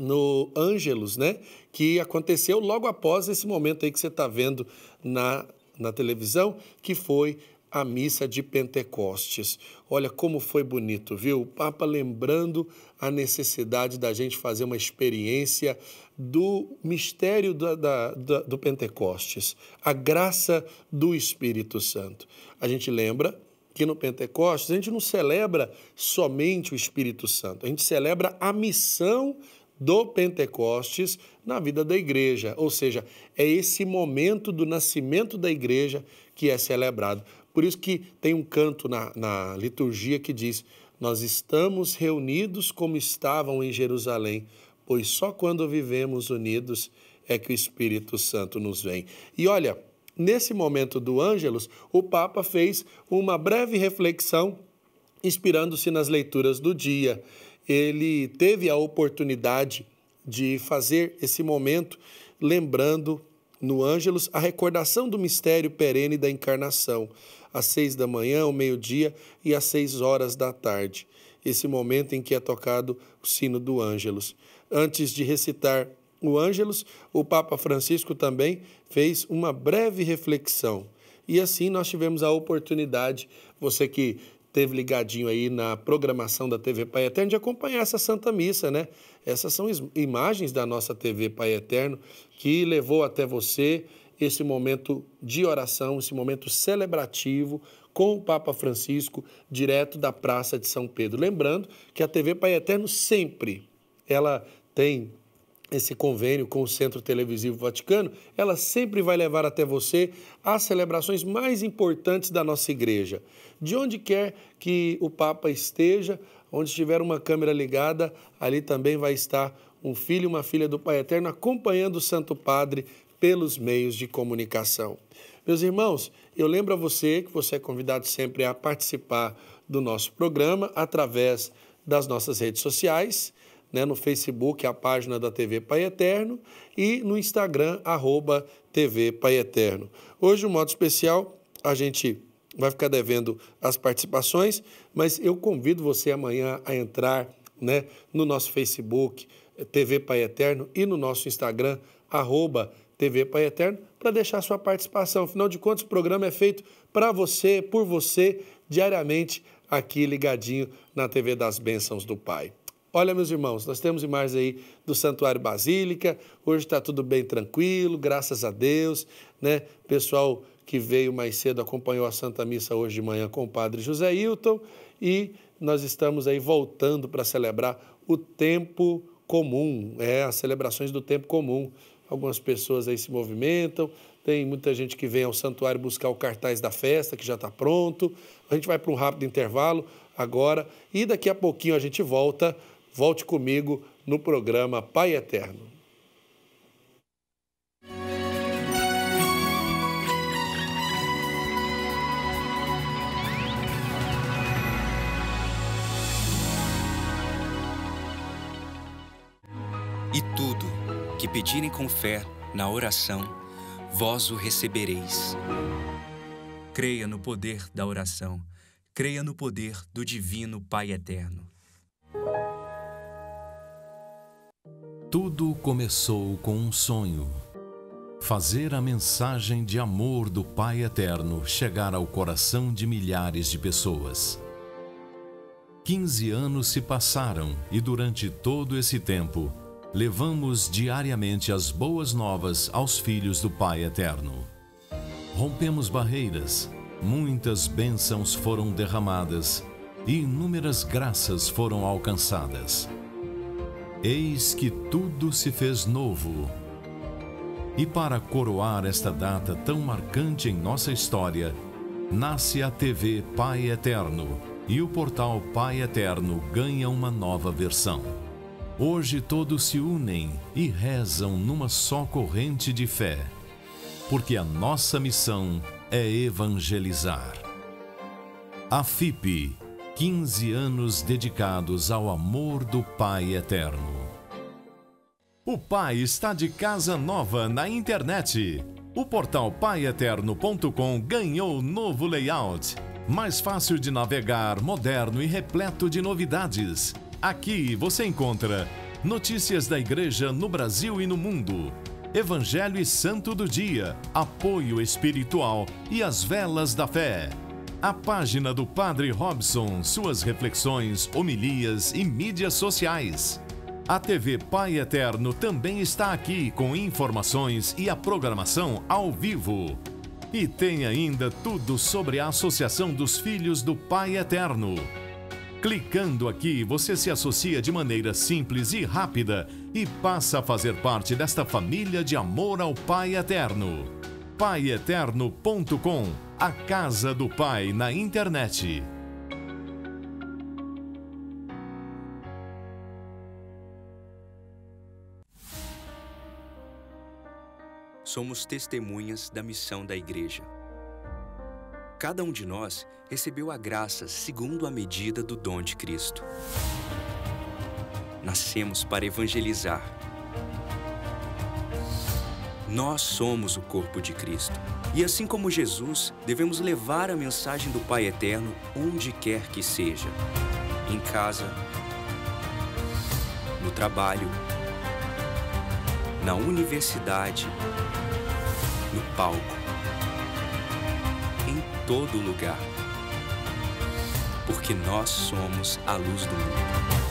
no Ângelus, né? Que aconteceu logo após esse momento aí que você está vendo na, na televisão, que foi a missa de Pentecostes. Olha como foi bonito, viu? O Papa lembrando a necessidade da gente fazer uma experiência do mistério da, da, do Pentecostes, a graça do Espírito Santo. A gente lembra que no Pentecostes a gente não celebra somente o Espírito Santo, a gente celebra a missão do Pentecostes na vida da igreja, ou seja, é esse momento do nascimento da igreja que é celebrado. Por isso que tem um canto na, na liturgia que diz: Nós estamos reunidos como estavam em Jerusalém, pois só quando vivemos unidos é que o Espírito Santo nos vem. E olha, nesse momento do Ângelus, o Papa fez uma breve reflexão, inspirando-se nas leituras do dia. Ele teve a oportunidade de fazer esse momento lembrando no Ângelus a recordação do mistério perene da encarnação às seis da manhã, ao meio-dia e às seis horas da tarde, esse momento em que é tocado o sino do Ângelus. Antes de recitar o Ângelus, o Papa Francisco também fez uma breve reflexão. E assim nós tivemos a oportunidade, você que teve ligadinho aí na programação da TV Pai Eterno, de acompanhar essa Santa Missa, né? Essas são imagens da nossa TV Pai Eterno que levou até você esse momento de oração, esse momento celebrativo com o Papa Francisco, direto da Praça de São Pedro. Lembrando que a TV Pai Eterno sempre ela tem esse convênio com o Centro Televisivo Vaticano, ela sempre vai levar até você as celebrações mais importantes da nossa igreja. De onde quer que o Papa esteja, onde estiver uma câmera ligada, ali também vai estar um filho e uma filha do Pai Eterno acompanhando o Santo Padre pelos meios de comunicação. Meus irmãos, eu lembro a você que você é convidado sempre a participar do nosso programa através das nossas redes sociais, né, no Facebook, a página da TV Pai Eterno, e no Instagram, arroba TV Pai Eterno. Hoje, de um modo especial, a gente vai ficar devendo as participações, mas eu convido você amanhã a entrar né, no nosso Facebook, TV Pai Eterno, e no nosso Instagram, arroba TV Pai Eterno, para deixar sua participação. Afinal de contas, o programa é feito para você, por você, diariamente, aqui ligadinho na TV das Bênçãos do Pai. Olha, meus irmãos, nós temos imagens aí do Santuário Basílica. Hoje está tudo bem tranquilo, graças a Deus. Né? Pessoal que veio mais cedo acompanhou a Santa Missa hoje de manhã com o Padre José Hilton. E nós estamos aí voltando para celebrar o tempo comum, é, as celebrações do tempo comum algumas pessoas aí se movimentam, tem muita gente que vem ao santuário buscar o cartaz da festa, que já está pronto. A gente vai para um rápido intervalo agora e daqui a pouquinho a gente volta. Volte comigo no programa Pai Eterno. E tudo que pedirem com fé na oração, vós o recebereis. Creia no poder da oração, creia no poder do Divino Pai Eterno. Tudo começou com um sonho. Fazer a mensagem de amor do Pai Eterno chegar ao coração de milhares de pessoas. 15 anos se passaram e durante todo esse tempo, levamos diariamente as boas novas aos filhos do Pai Eterno. Rompemos barreiras, muitas bênçãos foram derramadas e inúmeras graças foram alcançadas. Eis que tudo se fez novo. E para coroar esta data tão marcante em nossa história, nasce a TV Pai Eterno e o portal Pai Eterno ganha uma nova versão Hoje todos se unem e rezam numa só corrente de fé, porque a nossa missão é evangelizar. A FIP 15 anos dedicados ao amor do Pai Eterno. O Pai está de casa nova na internet. O portal paieternocom ganhou novo layout, mais fácil de navegar, moderno e repleto de novidades. Aqui você encontra notícias da igreja no Brasil e no mundo, Evangelho e Santo do Dia, apoio espiritual e as velas da fé a página do Padre Robson, suas reflexões, homilias e mídias sociais. A TV Pai Eterno também está aqui com informações e a programação ao vivo. E tem ainda tudo sobre a Associação dos Filhos do Pai Eterno. Clicando aqui, você se associa de maneira simples e rápida e passa a fazer parte desta família de amor ao Pai Eterno. PaiEterno.com a Casa do Pai na internet. Somos testemunhas da missão da Igreja. Cada um de nós recebeu a graça segundo a medida do dom de Cristo. Nascemos para evangelizar. Nós somos o corpo de Cristo e assim como Jesus, devemos levar a mensagem do Pai Eterno onde quer que seja. Em casa, no trabalho, na universidade, no palco, todo lugar. Porque nós somos a luz do mundo.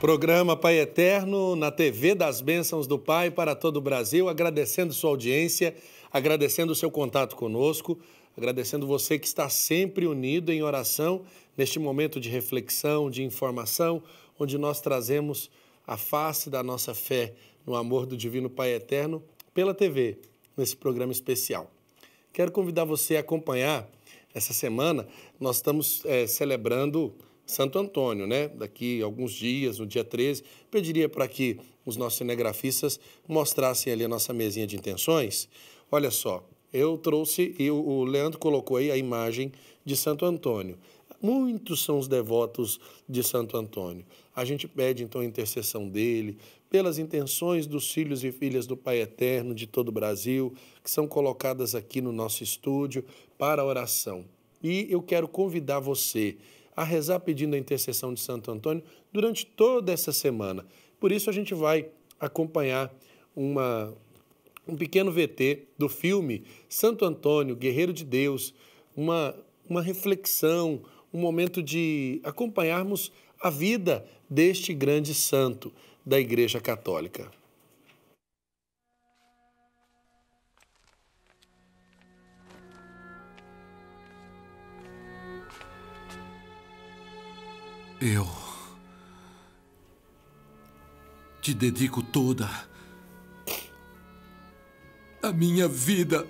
Programa Pai Eterno na TV das Bênçãos do Pai para todo o Brasil, agradecendo sua audiência, agradecendo o seu contato conosco, agradecendo você que está sempre unido em oração neste momento de reflexão, de informação, onde nós trazemos a face da nossa fé no amor do Divino Pai Eterno pela TV, nesse programa especial. Quero convidar você a acompanhar essa semana, nós estamos é, celebrando Santo Antônio, né? Daqui alguns dias, no dia 13, pediria para que os nossos cinegrafistas mostrassem ali a nossa mesinha de intenções. Olha só, eu trouxe, e o Leandro colocou aí a imagem de Santo Antônio. Muitos são os devotos de Santo Antônio. A gente pede então a intercessão dele, pelas intenções dos filhos e filhas do Pai Eterno de todo o Brasil, que são colocadas aqui no nosso estúdio para oração. E eu quero convidar você a rezar pedindo a intercessão de Santo Antônio durante toda essa semana. Por isso a gente vai acompanhar uma, um pequeno VT do filme Santo Antônio, Guerreiro de Deus, uma, uma reflexão, um momento de acompanharmos a vida deste grande santo da Igreja Católica. Eu te dedico toda a minha vida.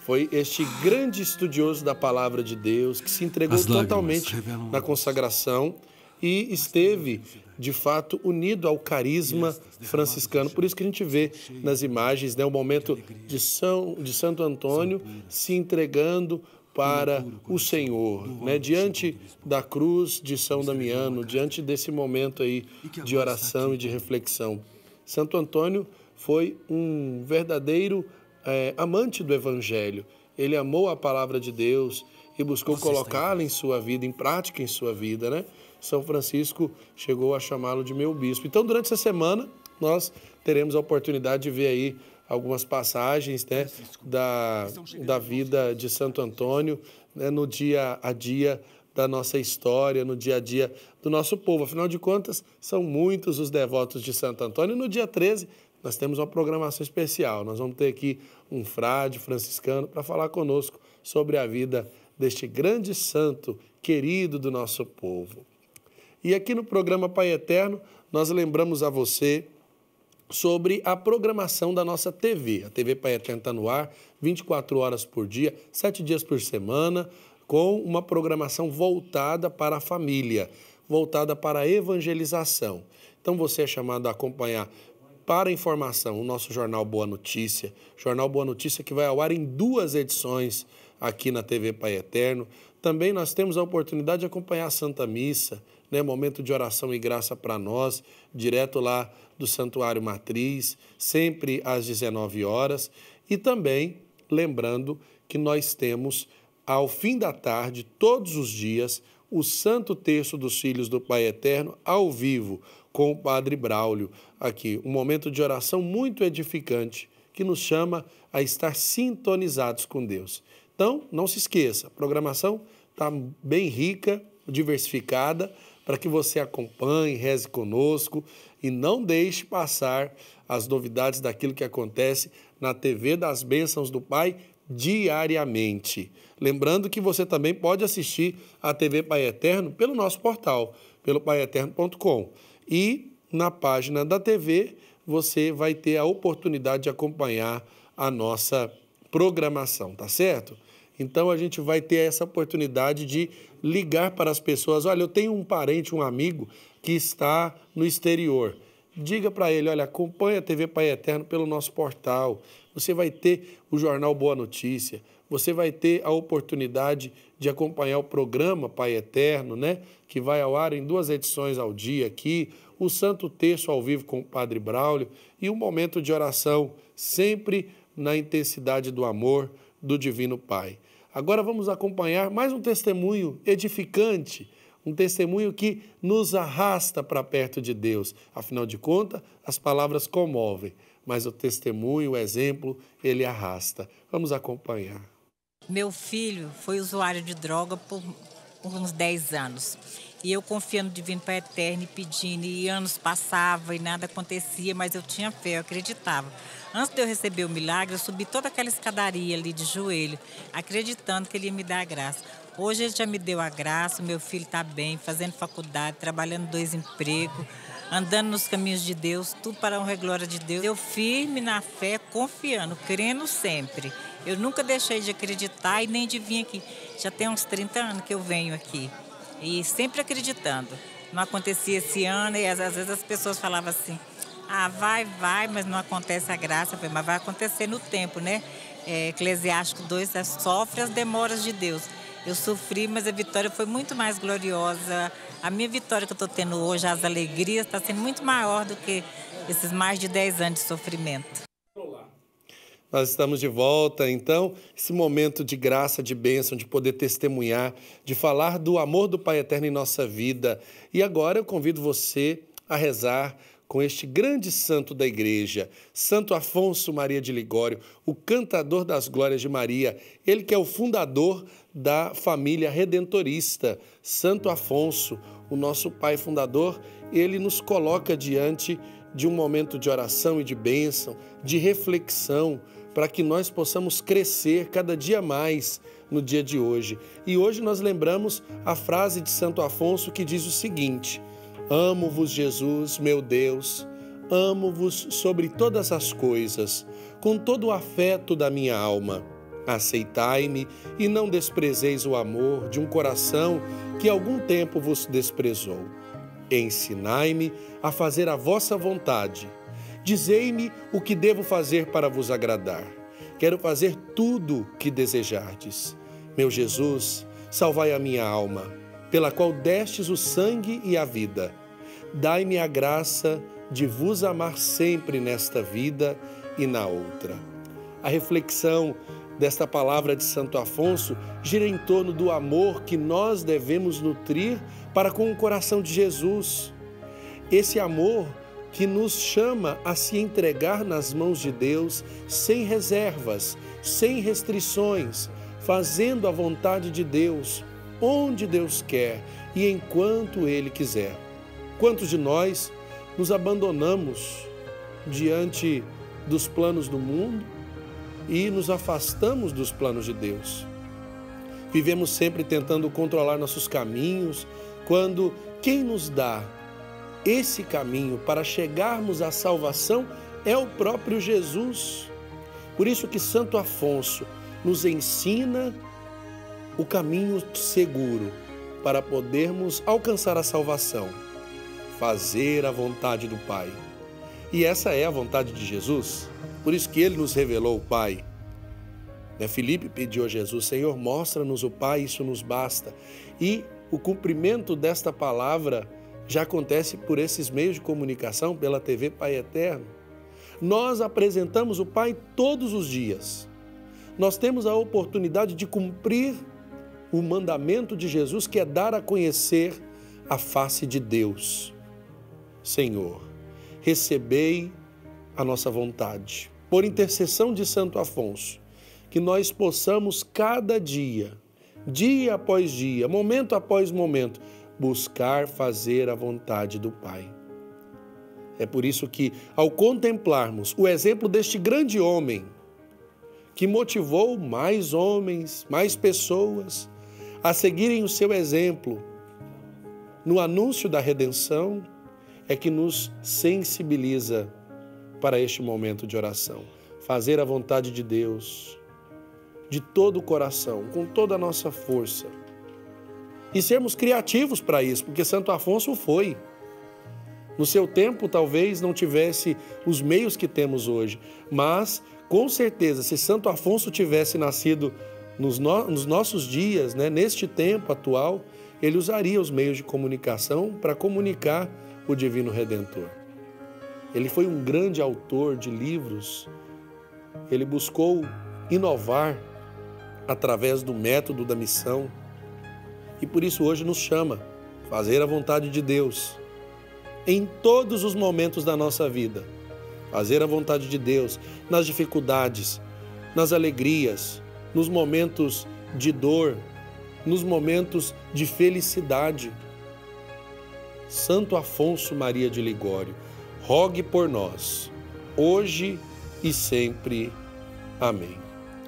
Foi este grande estudioso da palavra de Deus que se entregou totalmente na consagração e esteve, de fato, unido ao carisma franciscano. Por isso que a gente vê nas imagens né, o momento de, São, de Santo Antônio se entregando para o Senhor, né? diante da cruz de São Damiano, diante desse momento aí de oração e de reflexão. Santo Antônio foi um verdadeiro é, amante do Evangelho. Ele amou a palavra de Deus e buscou colocá-la em sua vida, em prática em sua vida, né? São Francisco chegou a chamá-lo de meu bispo. Então, durante essa semana, nós teremos a oportunidade de ver aí algumas passagens né, da, da vida de Santo Antônio né, no dia a dia da nossa história, no dia a dia do nosso povo. Afinal de contas, são muitos os devotos de Santo Antônio. E no dia 13, nós temos uma programação especial. Nós vamos ter aqui um frade franciscano para falar conosco sobre a vida deste grande santo querido do nosso povo. E aqui no programa Pai Eterno, nós lembramos a você sobre a programação da nossa TV. A TV Pai Eterno está no ar 24 horas por dia, 7 dias por semana, com uma programação voltada para a família, voltada para a evangelização. Então você é chamado a acompanhar para informação o nosso jornal Boa Notícia, jornal Boa Notícia que vai ao ar em duas edições aqui na TV Pai Eterno. Também nós temos a oportunidade de acompanhar a Santa Missa, né, momento de oração e graça para nós, direto lá do Santuário Matriz, sempre às 19 horas. E também lembrando que nós temos, ao fim da tarde, todos os dias, o Santo Terço dos Filhos do Pai Eterno ao vivo com o Padre Braulio aqui. Um momento de oração muito edificante que nos chama a estar sintonizados com Deus. Então, não se esqueça, a programação está bem rica, diversificada, para que você acompanhe, reze conosco e não deixe passar as novidades daquilo que acontece na TV das Bênçãos do Pai diariamente. Lembrando que você também pode assistir a TV Pai Eterno pelo nosso portal, pelo paieterno.com. E na página da TV você vai ter a oportunidade de acompanhar a nossa programação, tá certo? Então a gente vai ter essa oportunidade de ligar para as pessoas: olha, eu tenho um parente, um amigo que está no exterior. Diga para ele: olha, acompanhe a TV Pai Eterno pelo nosso portal. Você vai ter o jornal Boa Notícia. Você vai ter a oportunidade de acompanhar o programa Pai Eterno, né? Que vai ao ar em duas edições ao dia aqui, o Santo Terço ao vivo com o Padre Braulio e um momento de oração, sempre na intensidade do amor do Divino Pai. Agora vamos acompanhar mais um testemunho edificante, um testemunho que nos arrasta para perto de Deus. Afinal de contas, as palavras comovem, mas o testemunho, o exemplo, ele arrasta. Vamos acompanhar. Meu filho foi usuário de droga por, uns 10 anos. E eu confiando no Divino Pai Eterno e pedindo, e anos passavam e nada acontecia, mas eu tinha fé, eu acreditava. Antes de eu receber o milagre, eu subi toda aquela escadaria ali de joelho, acreditando que ele ia me dar a graça. Hoje ele já me deu a graça, meu filho está bem, fazendo faculdade, trabalhando dois empregos, andando nos caminhos de Deus, tudo para a honra e glória de Deus. Eu firme na fé, confiando, crendo sempre. Eu nunca deixei de acreditar e nem de vir aqui. Já tem uns 30 anos que eu venho aqui. E sempre acreditando. Não acontecia esse ano e às vezes as pessoas falavam assim, ah, vai, vai, mas não acontece a graça. Mas vai acontecer no tempo, né? É, Eclesiástico 2 é, sofre as demoras de Deus. Eu sofri, mas a vitória foi muito mais gloriosa. A minha vitória que eu estou tendo hoje, as alegrias, está sendo muito maior do que esses mais de 10 anos de sofrimento. Nós estamos de volta, então, esse momento de graça, de bênção, de poder testemunhar, de falar do amor do Pai Eterno em nossa vida. E agora eu convido você a rezar com este grande santo da igreja, Santo Afonso Maria de Ligório, o cantador das glórias de Maria, ele que é o fundador da família redentorista. Santo Afonso, o nosso pai fundador, ele nos coloca diante de um momento de oração e de bênção, de reflexão, para que nós possamos crescer cada dia mais no dia de hoje. E hoje nós lembramos a frase de Santo Afonso que diz o seguinte: Amo-vos, Jesus, meu Deus, amo-vos sobre todas as coisas, com todo o afeto da minha alma. Aceitai-me e não desprezeis o amor de um coração que algum tempo vos desprezou. Ensinai-me a fazer a vossa vontade. Dizei-me o que devo fazer para vos agradar. Quero fazer tudo que desejardes. Meu Jesus, salvai a minha alma, pela qual destes o sangue e a vida dai-me a graça de vos amar sempre nesta vida e na outra. A reflexão desta palavra de Santo Afonso gira em torno do amor que nós devemos nutrir para com o coração de Jesus. Esse amor que nos chama a se entregar nas mãos de Deus sem reservas, sem restrições, fazendo a vontade de Deus, onde Deus quer e enquanto Ele quiser. Quantos de nós nos abandonamos diante dos planos do mundo e nos afastamos dos planos de Deus? Vivemos sempre tentando controlar nossos caminhos, quando quem nos dá esse caminho para chegarmos à salvação é o próprio Jesus. Por isso que Santo Afonso nos ensina o caminho seguro para podermos alcançar a salvação, fazer a vontade do Pai. E essa é a vontade de Jesus. Por isso que ele nos revelou o Pai. Né? Filipe pediu a Jesus: Senhor, mostra-nos o Pai, isso nos basta. E o cumprimento desta palavra já acontece por esses meios de comunicação, pela TV Pai Eterno. Nós apresentamos o Pai todos os dias. Nós temos a oportunidade de cumprir o mandamento de Jesus, que é dar a conhecer a face de Deus. Senhor, recebei a nossa vontade. Por intercessão de Santo Afonso, que nós possamos cada dia, dia após dia, momento após momento, buscar fazer a vontade do Pai. É por isso que, ao contemplarmos o exemplo deste grande homem, que motivou mais homens, mais pessoas a seguirem o seu exemplo no anúncio da redenção, é que nos sensibiliza para este momento de oração. Fazer a vontade de Deus, de todo o coração, com toda a nossa força. E sermos criativos para isso, porque Santo Afonso foi. No seu tempo, talvez não tivesse os meios que temos hoje, mas com certeza, se Santo Afonso tivesse nascido nos, no, nos nossos dias, né, neste tempo atual, ele usaria os meios de comunicação para comunicar o Divino Redentor. Ele foi um grande autor de livros, ele buscou inovar através do método da missão. E por isso hoje nos chama fazer a vontade de Deus em todos os momentos da nossa vida. Fazer a vontade de Deus nas dificuldades, nas alegrias, nos momentos de dor, nos momentos de felicidade. Santo Afonso Maria de Ligório, rogue por nós, hoje e sempre. Amém.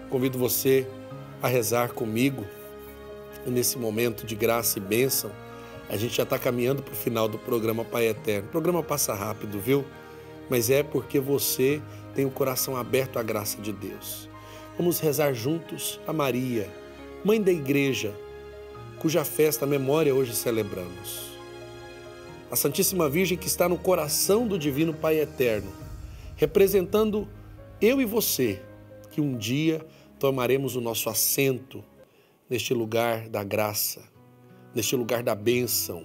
Convido você a rezar comigo nesse momento de graça e bênção. A gente já está caminhando para o final do programa Pai Eterno. O programa passa rápido, viu? Mas é porque você tem o coração aberto à graça de Deus. Vamos rezar juntos a Maria, Mãe da Igreja, cuja festa, memória hoje celebramos. A Santíssima Virgem que está no coração do Divino Pai Eterno, representando eu e você, que um dia tomaremos o nosso assento neste lugar da graça, neste lugar da bênção,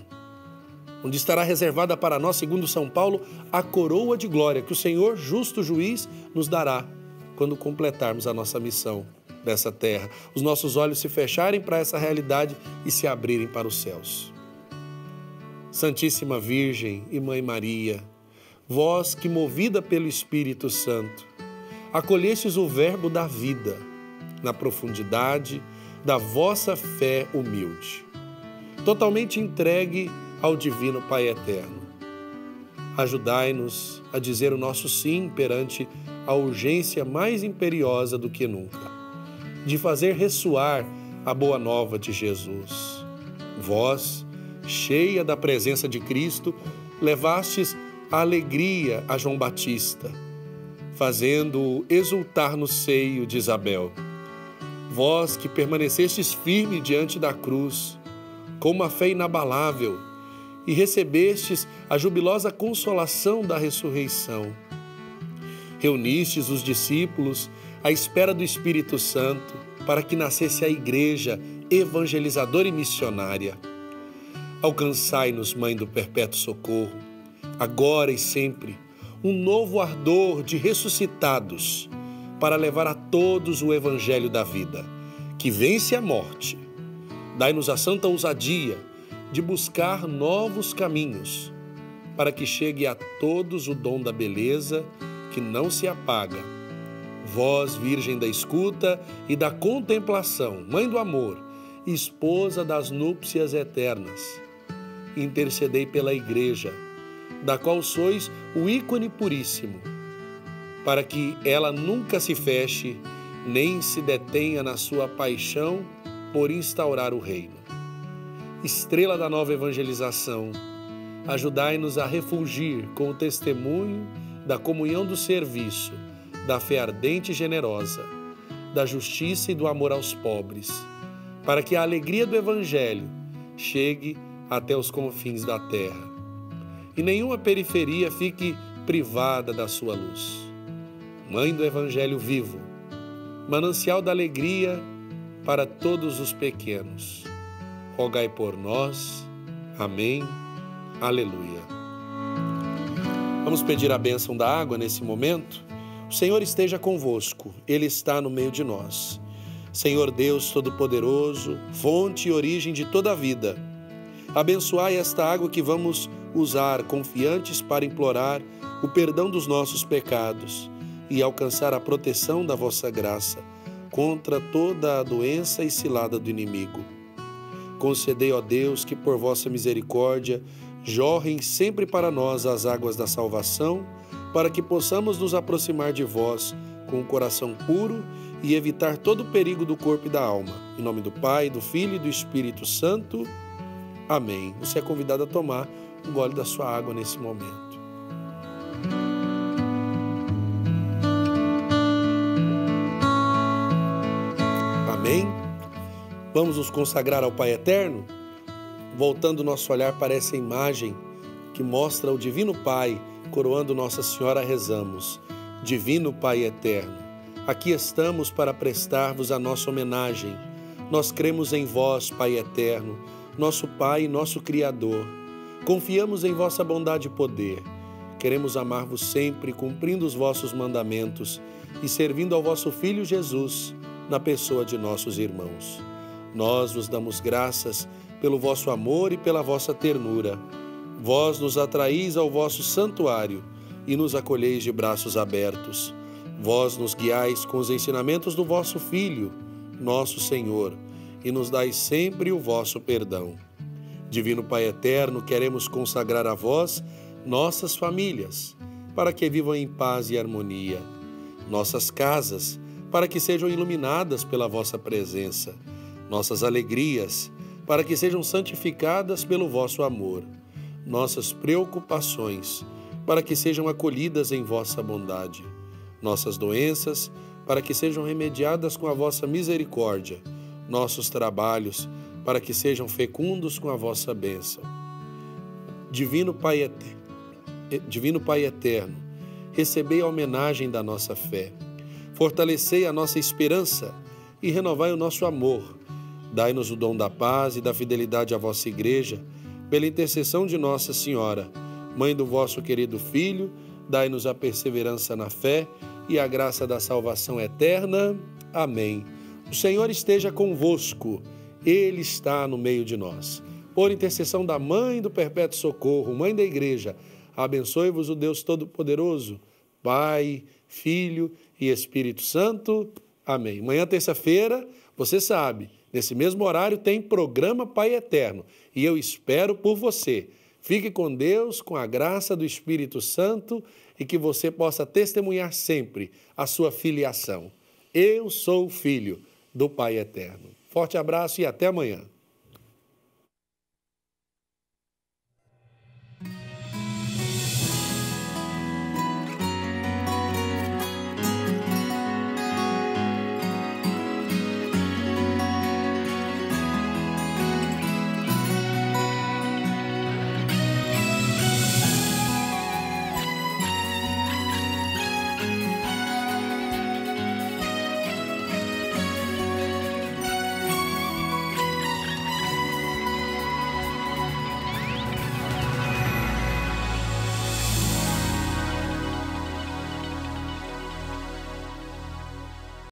onde estará reservada para nós, segundo São Paulo, a coroa de glória que o Senhor, justo juiz, nos dará quando completarmos a nossa missão nessa terra, os nossos olhos se fecharem para essa realidade e se abrirem para os céus. Santíssima Virgem e Mãe Maria, vós que, movida pelo Espírito Santo, acolhestes o Verbo da vida, na profundidade da vossa fé humilde, totalmente entregue ao Divino Pai Eterno. Ajudai-nos a dizer o nosso sim perante a urgência mais imperiosa do que nunca, de fazer ressoar a boa nova de Jesus. Vós, cheia da presença de Cristo, levastes a alegria a João Batista, fazendo-o exultar no seio de Isabel vós que permanecestes firme diante da cruz, com uma fé inabalável, e recebestes a jubilosa consolação da ressurreição. Reunistes os discípulos à espera do Espírito Santo, para que nascesse a igreja evangelizadora e missionária. Alcançai-nos, Mãe do Perpétuo Socorro, agora e sempre, um novo ardor de ressuscitados para levar a todos o Evangelho da vida, que vence a morte. Dai-nos a santa ousadia de buscar novos caminhos, para que chegue a todos o dom da beleza que não se apaga. Vós, Virgem da escuta e da contemplação, Mãe do amor, esposa das núpcias eternas. Intercedei pela Igreja, da qual sois o ícone puríssimo, para que ela nunca se feche, nem se detenha na sua paixão por instaurar o reino. Estrela da nova evangelização, ajudai-nos a refulgir com o testemunho da comunhão do serviço, da fé ardente e generosa, da justiça e do amor aos pobres, para que a alegria do Evangelho chegue até os confins da terra e nenhuma periferia fique privada da sua luz. Mãe do Evangelho vivo, manancial da alegria para todos os pequenos, rogai por nós. Amém. Aleluia. Vamos pedir a bênção da água nesse momento? O Senhor esteja convosco, Ele está no meio de nós. Senhor Deus Todo-Poderoso, fonte e origem de toda a vida, abençoai esta água que vamos usar confiantes para implorar o perdão dos nossos pecados e alcançar a proteção da vossa graça contra toda a doença e cilada do inimigo. Concedei, ó Deus, que por vossa misericórdia jorrem sempre para nós as águas da salvação, para que possamos nos aproximar de vós com o coração puro e evitar todo o perigo do corpo e da alma. Em nome do Pai, do Filho e do Espírito Santo. Amém. Você é convidado a tomar um gole da sua água nesse momento. Amém. Vamos nos consagrar ao Pai Eterno? voltando nosso olhar para essa imagem que mostra o Divino Pai coroando Nossa Senhora, rezamos: Divino Pai eterno, aqui estamos para prestar-vos a nossa homenagem. Nós cremos em vós, Pai eterno, nosso Pai e nosso Criador. Confiamos em vossa bondade e poder. Queremos amar-vos sempre, cumprindo os vossos mandamentos e servindo ao vosso Filho Jesus, na pessoa de nossos irmãos. Nós vos damos graças pelo vosso amor e pela vossa ternura. Vós nos atraís ao vosso santuário e nos acolheis de braços abertos. Vós nos guiais com os ensinamentos do vosso Filho, nosso Senhor, e nos dais sempre o vosso perdão. Divino Pai eterno, queremos consagrar a vós nossas famílias, para que vivam em paz e harmonia, nossas casas, para que sejam iluminadas pela vossa presença, nossas alegrias, para que sejam santificadas pelo vosso amor, nossas preocupações, para que sejam acolhidas em vossa bondade, nossas doenças, para que sejam remediadas com a vossa misericórdia, nossos trabalhos, para que sejam fecundos com a vossa bênção. Divino Pai eterno, Divino Pai eterno, recebei a homenagem da nossa fé, fortalecei a nossa esperança e renovai o nosso amor Dai-nos o dom da paz e da fidelidade à vossa Igreja, pela intercessão de Nossa Senhora, Mãe do vosso querido Filho, dai-nos a perseverança na fé e a graça da salvação eterna. Amém. O Senhor esteja convosco, Ele está no meio de nós. Por intercessão da Mãe do Perpétuo Socorro, Mãe da Igreja, abençoe-vos o Deus Todo-Poderoso, Pai, Filho e Espírito Santo. Amém. Manhã, terça-feira, você sabe Nesse mesmo horário tem programa Pai Eterno e eu espero por você. Fique com Deus, com a graça do Espírito Santo e que você possa testemunhar sempre a sua filiação. Eu sou filho do Pai Eterno. Forte abraço e até amanhã.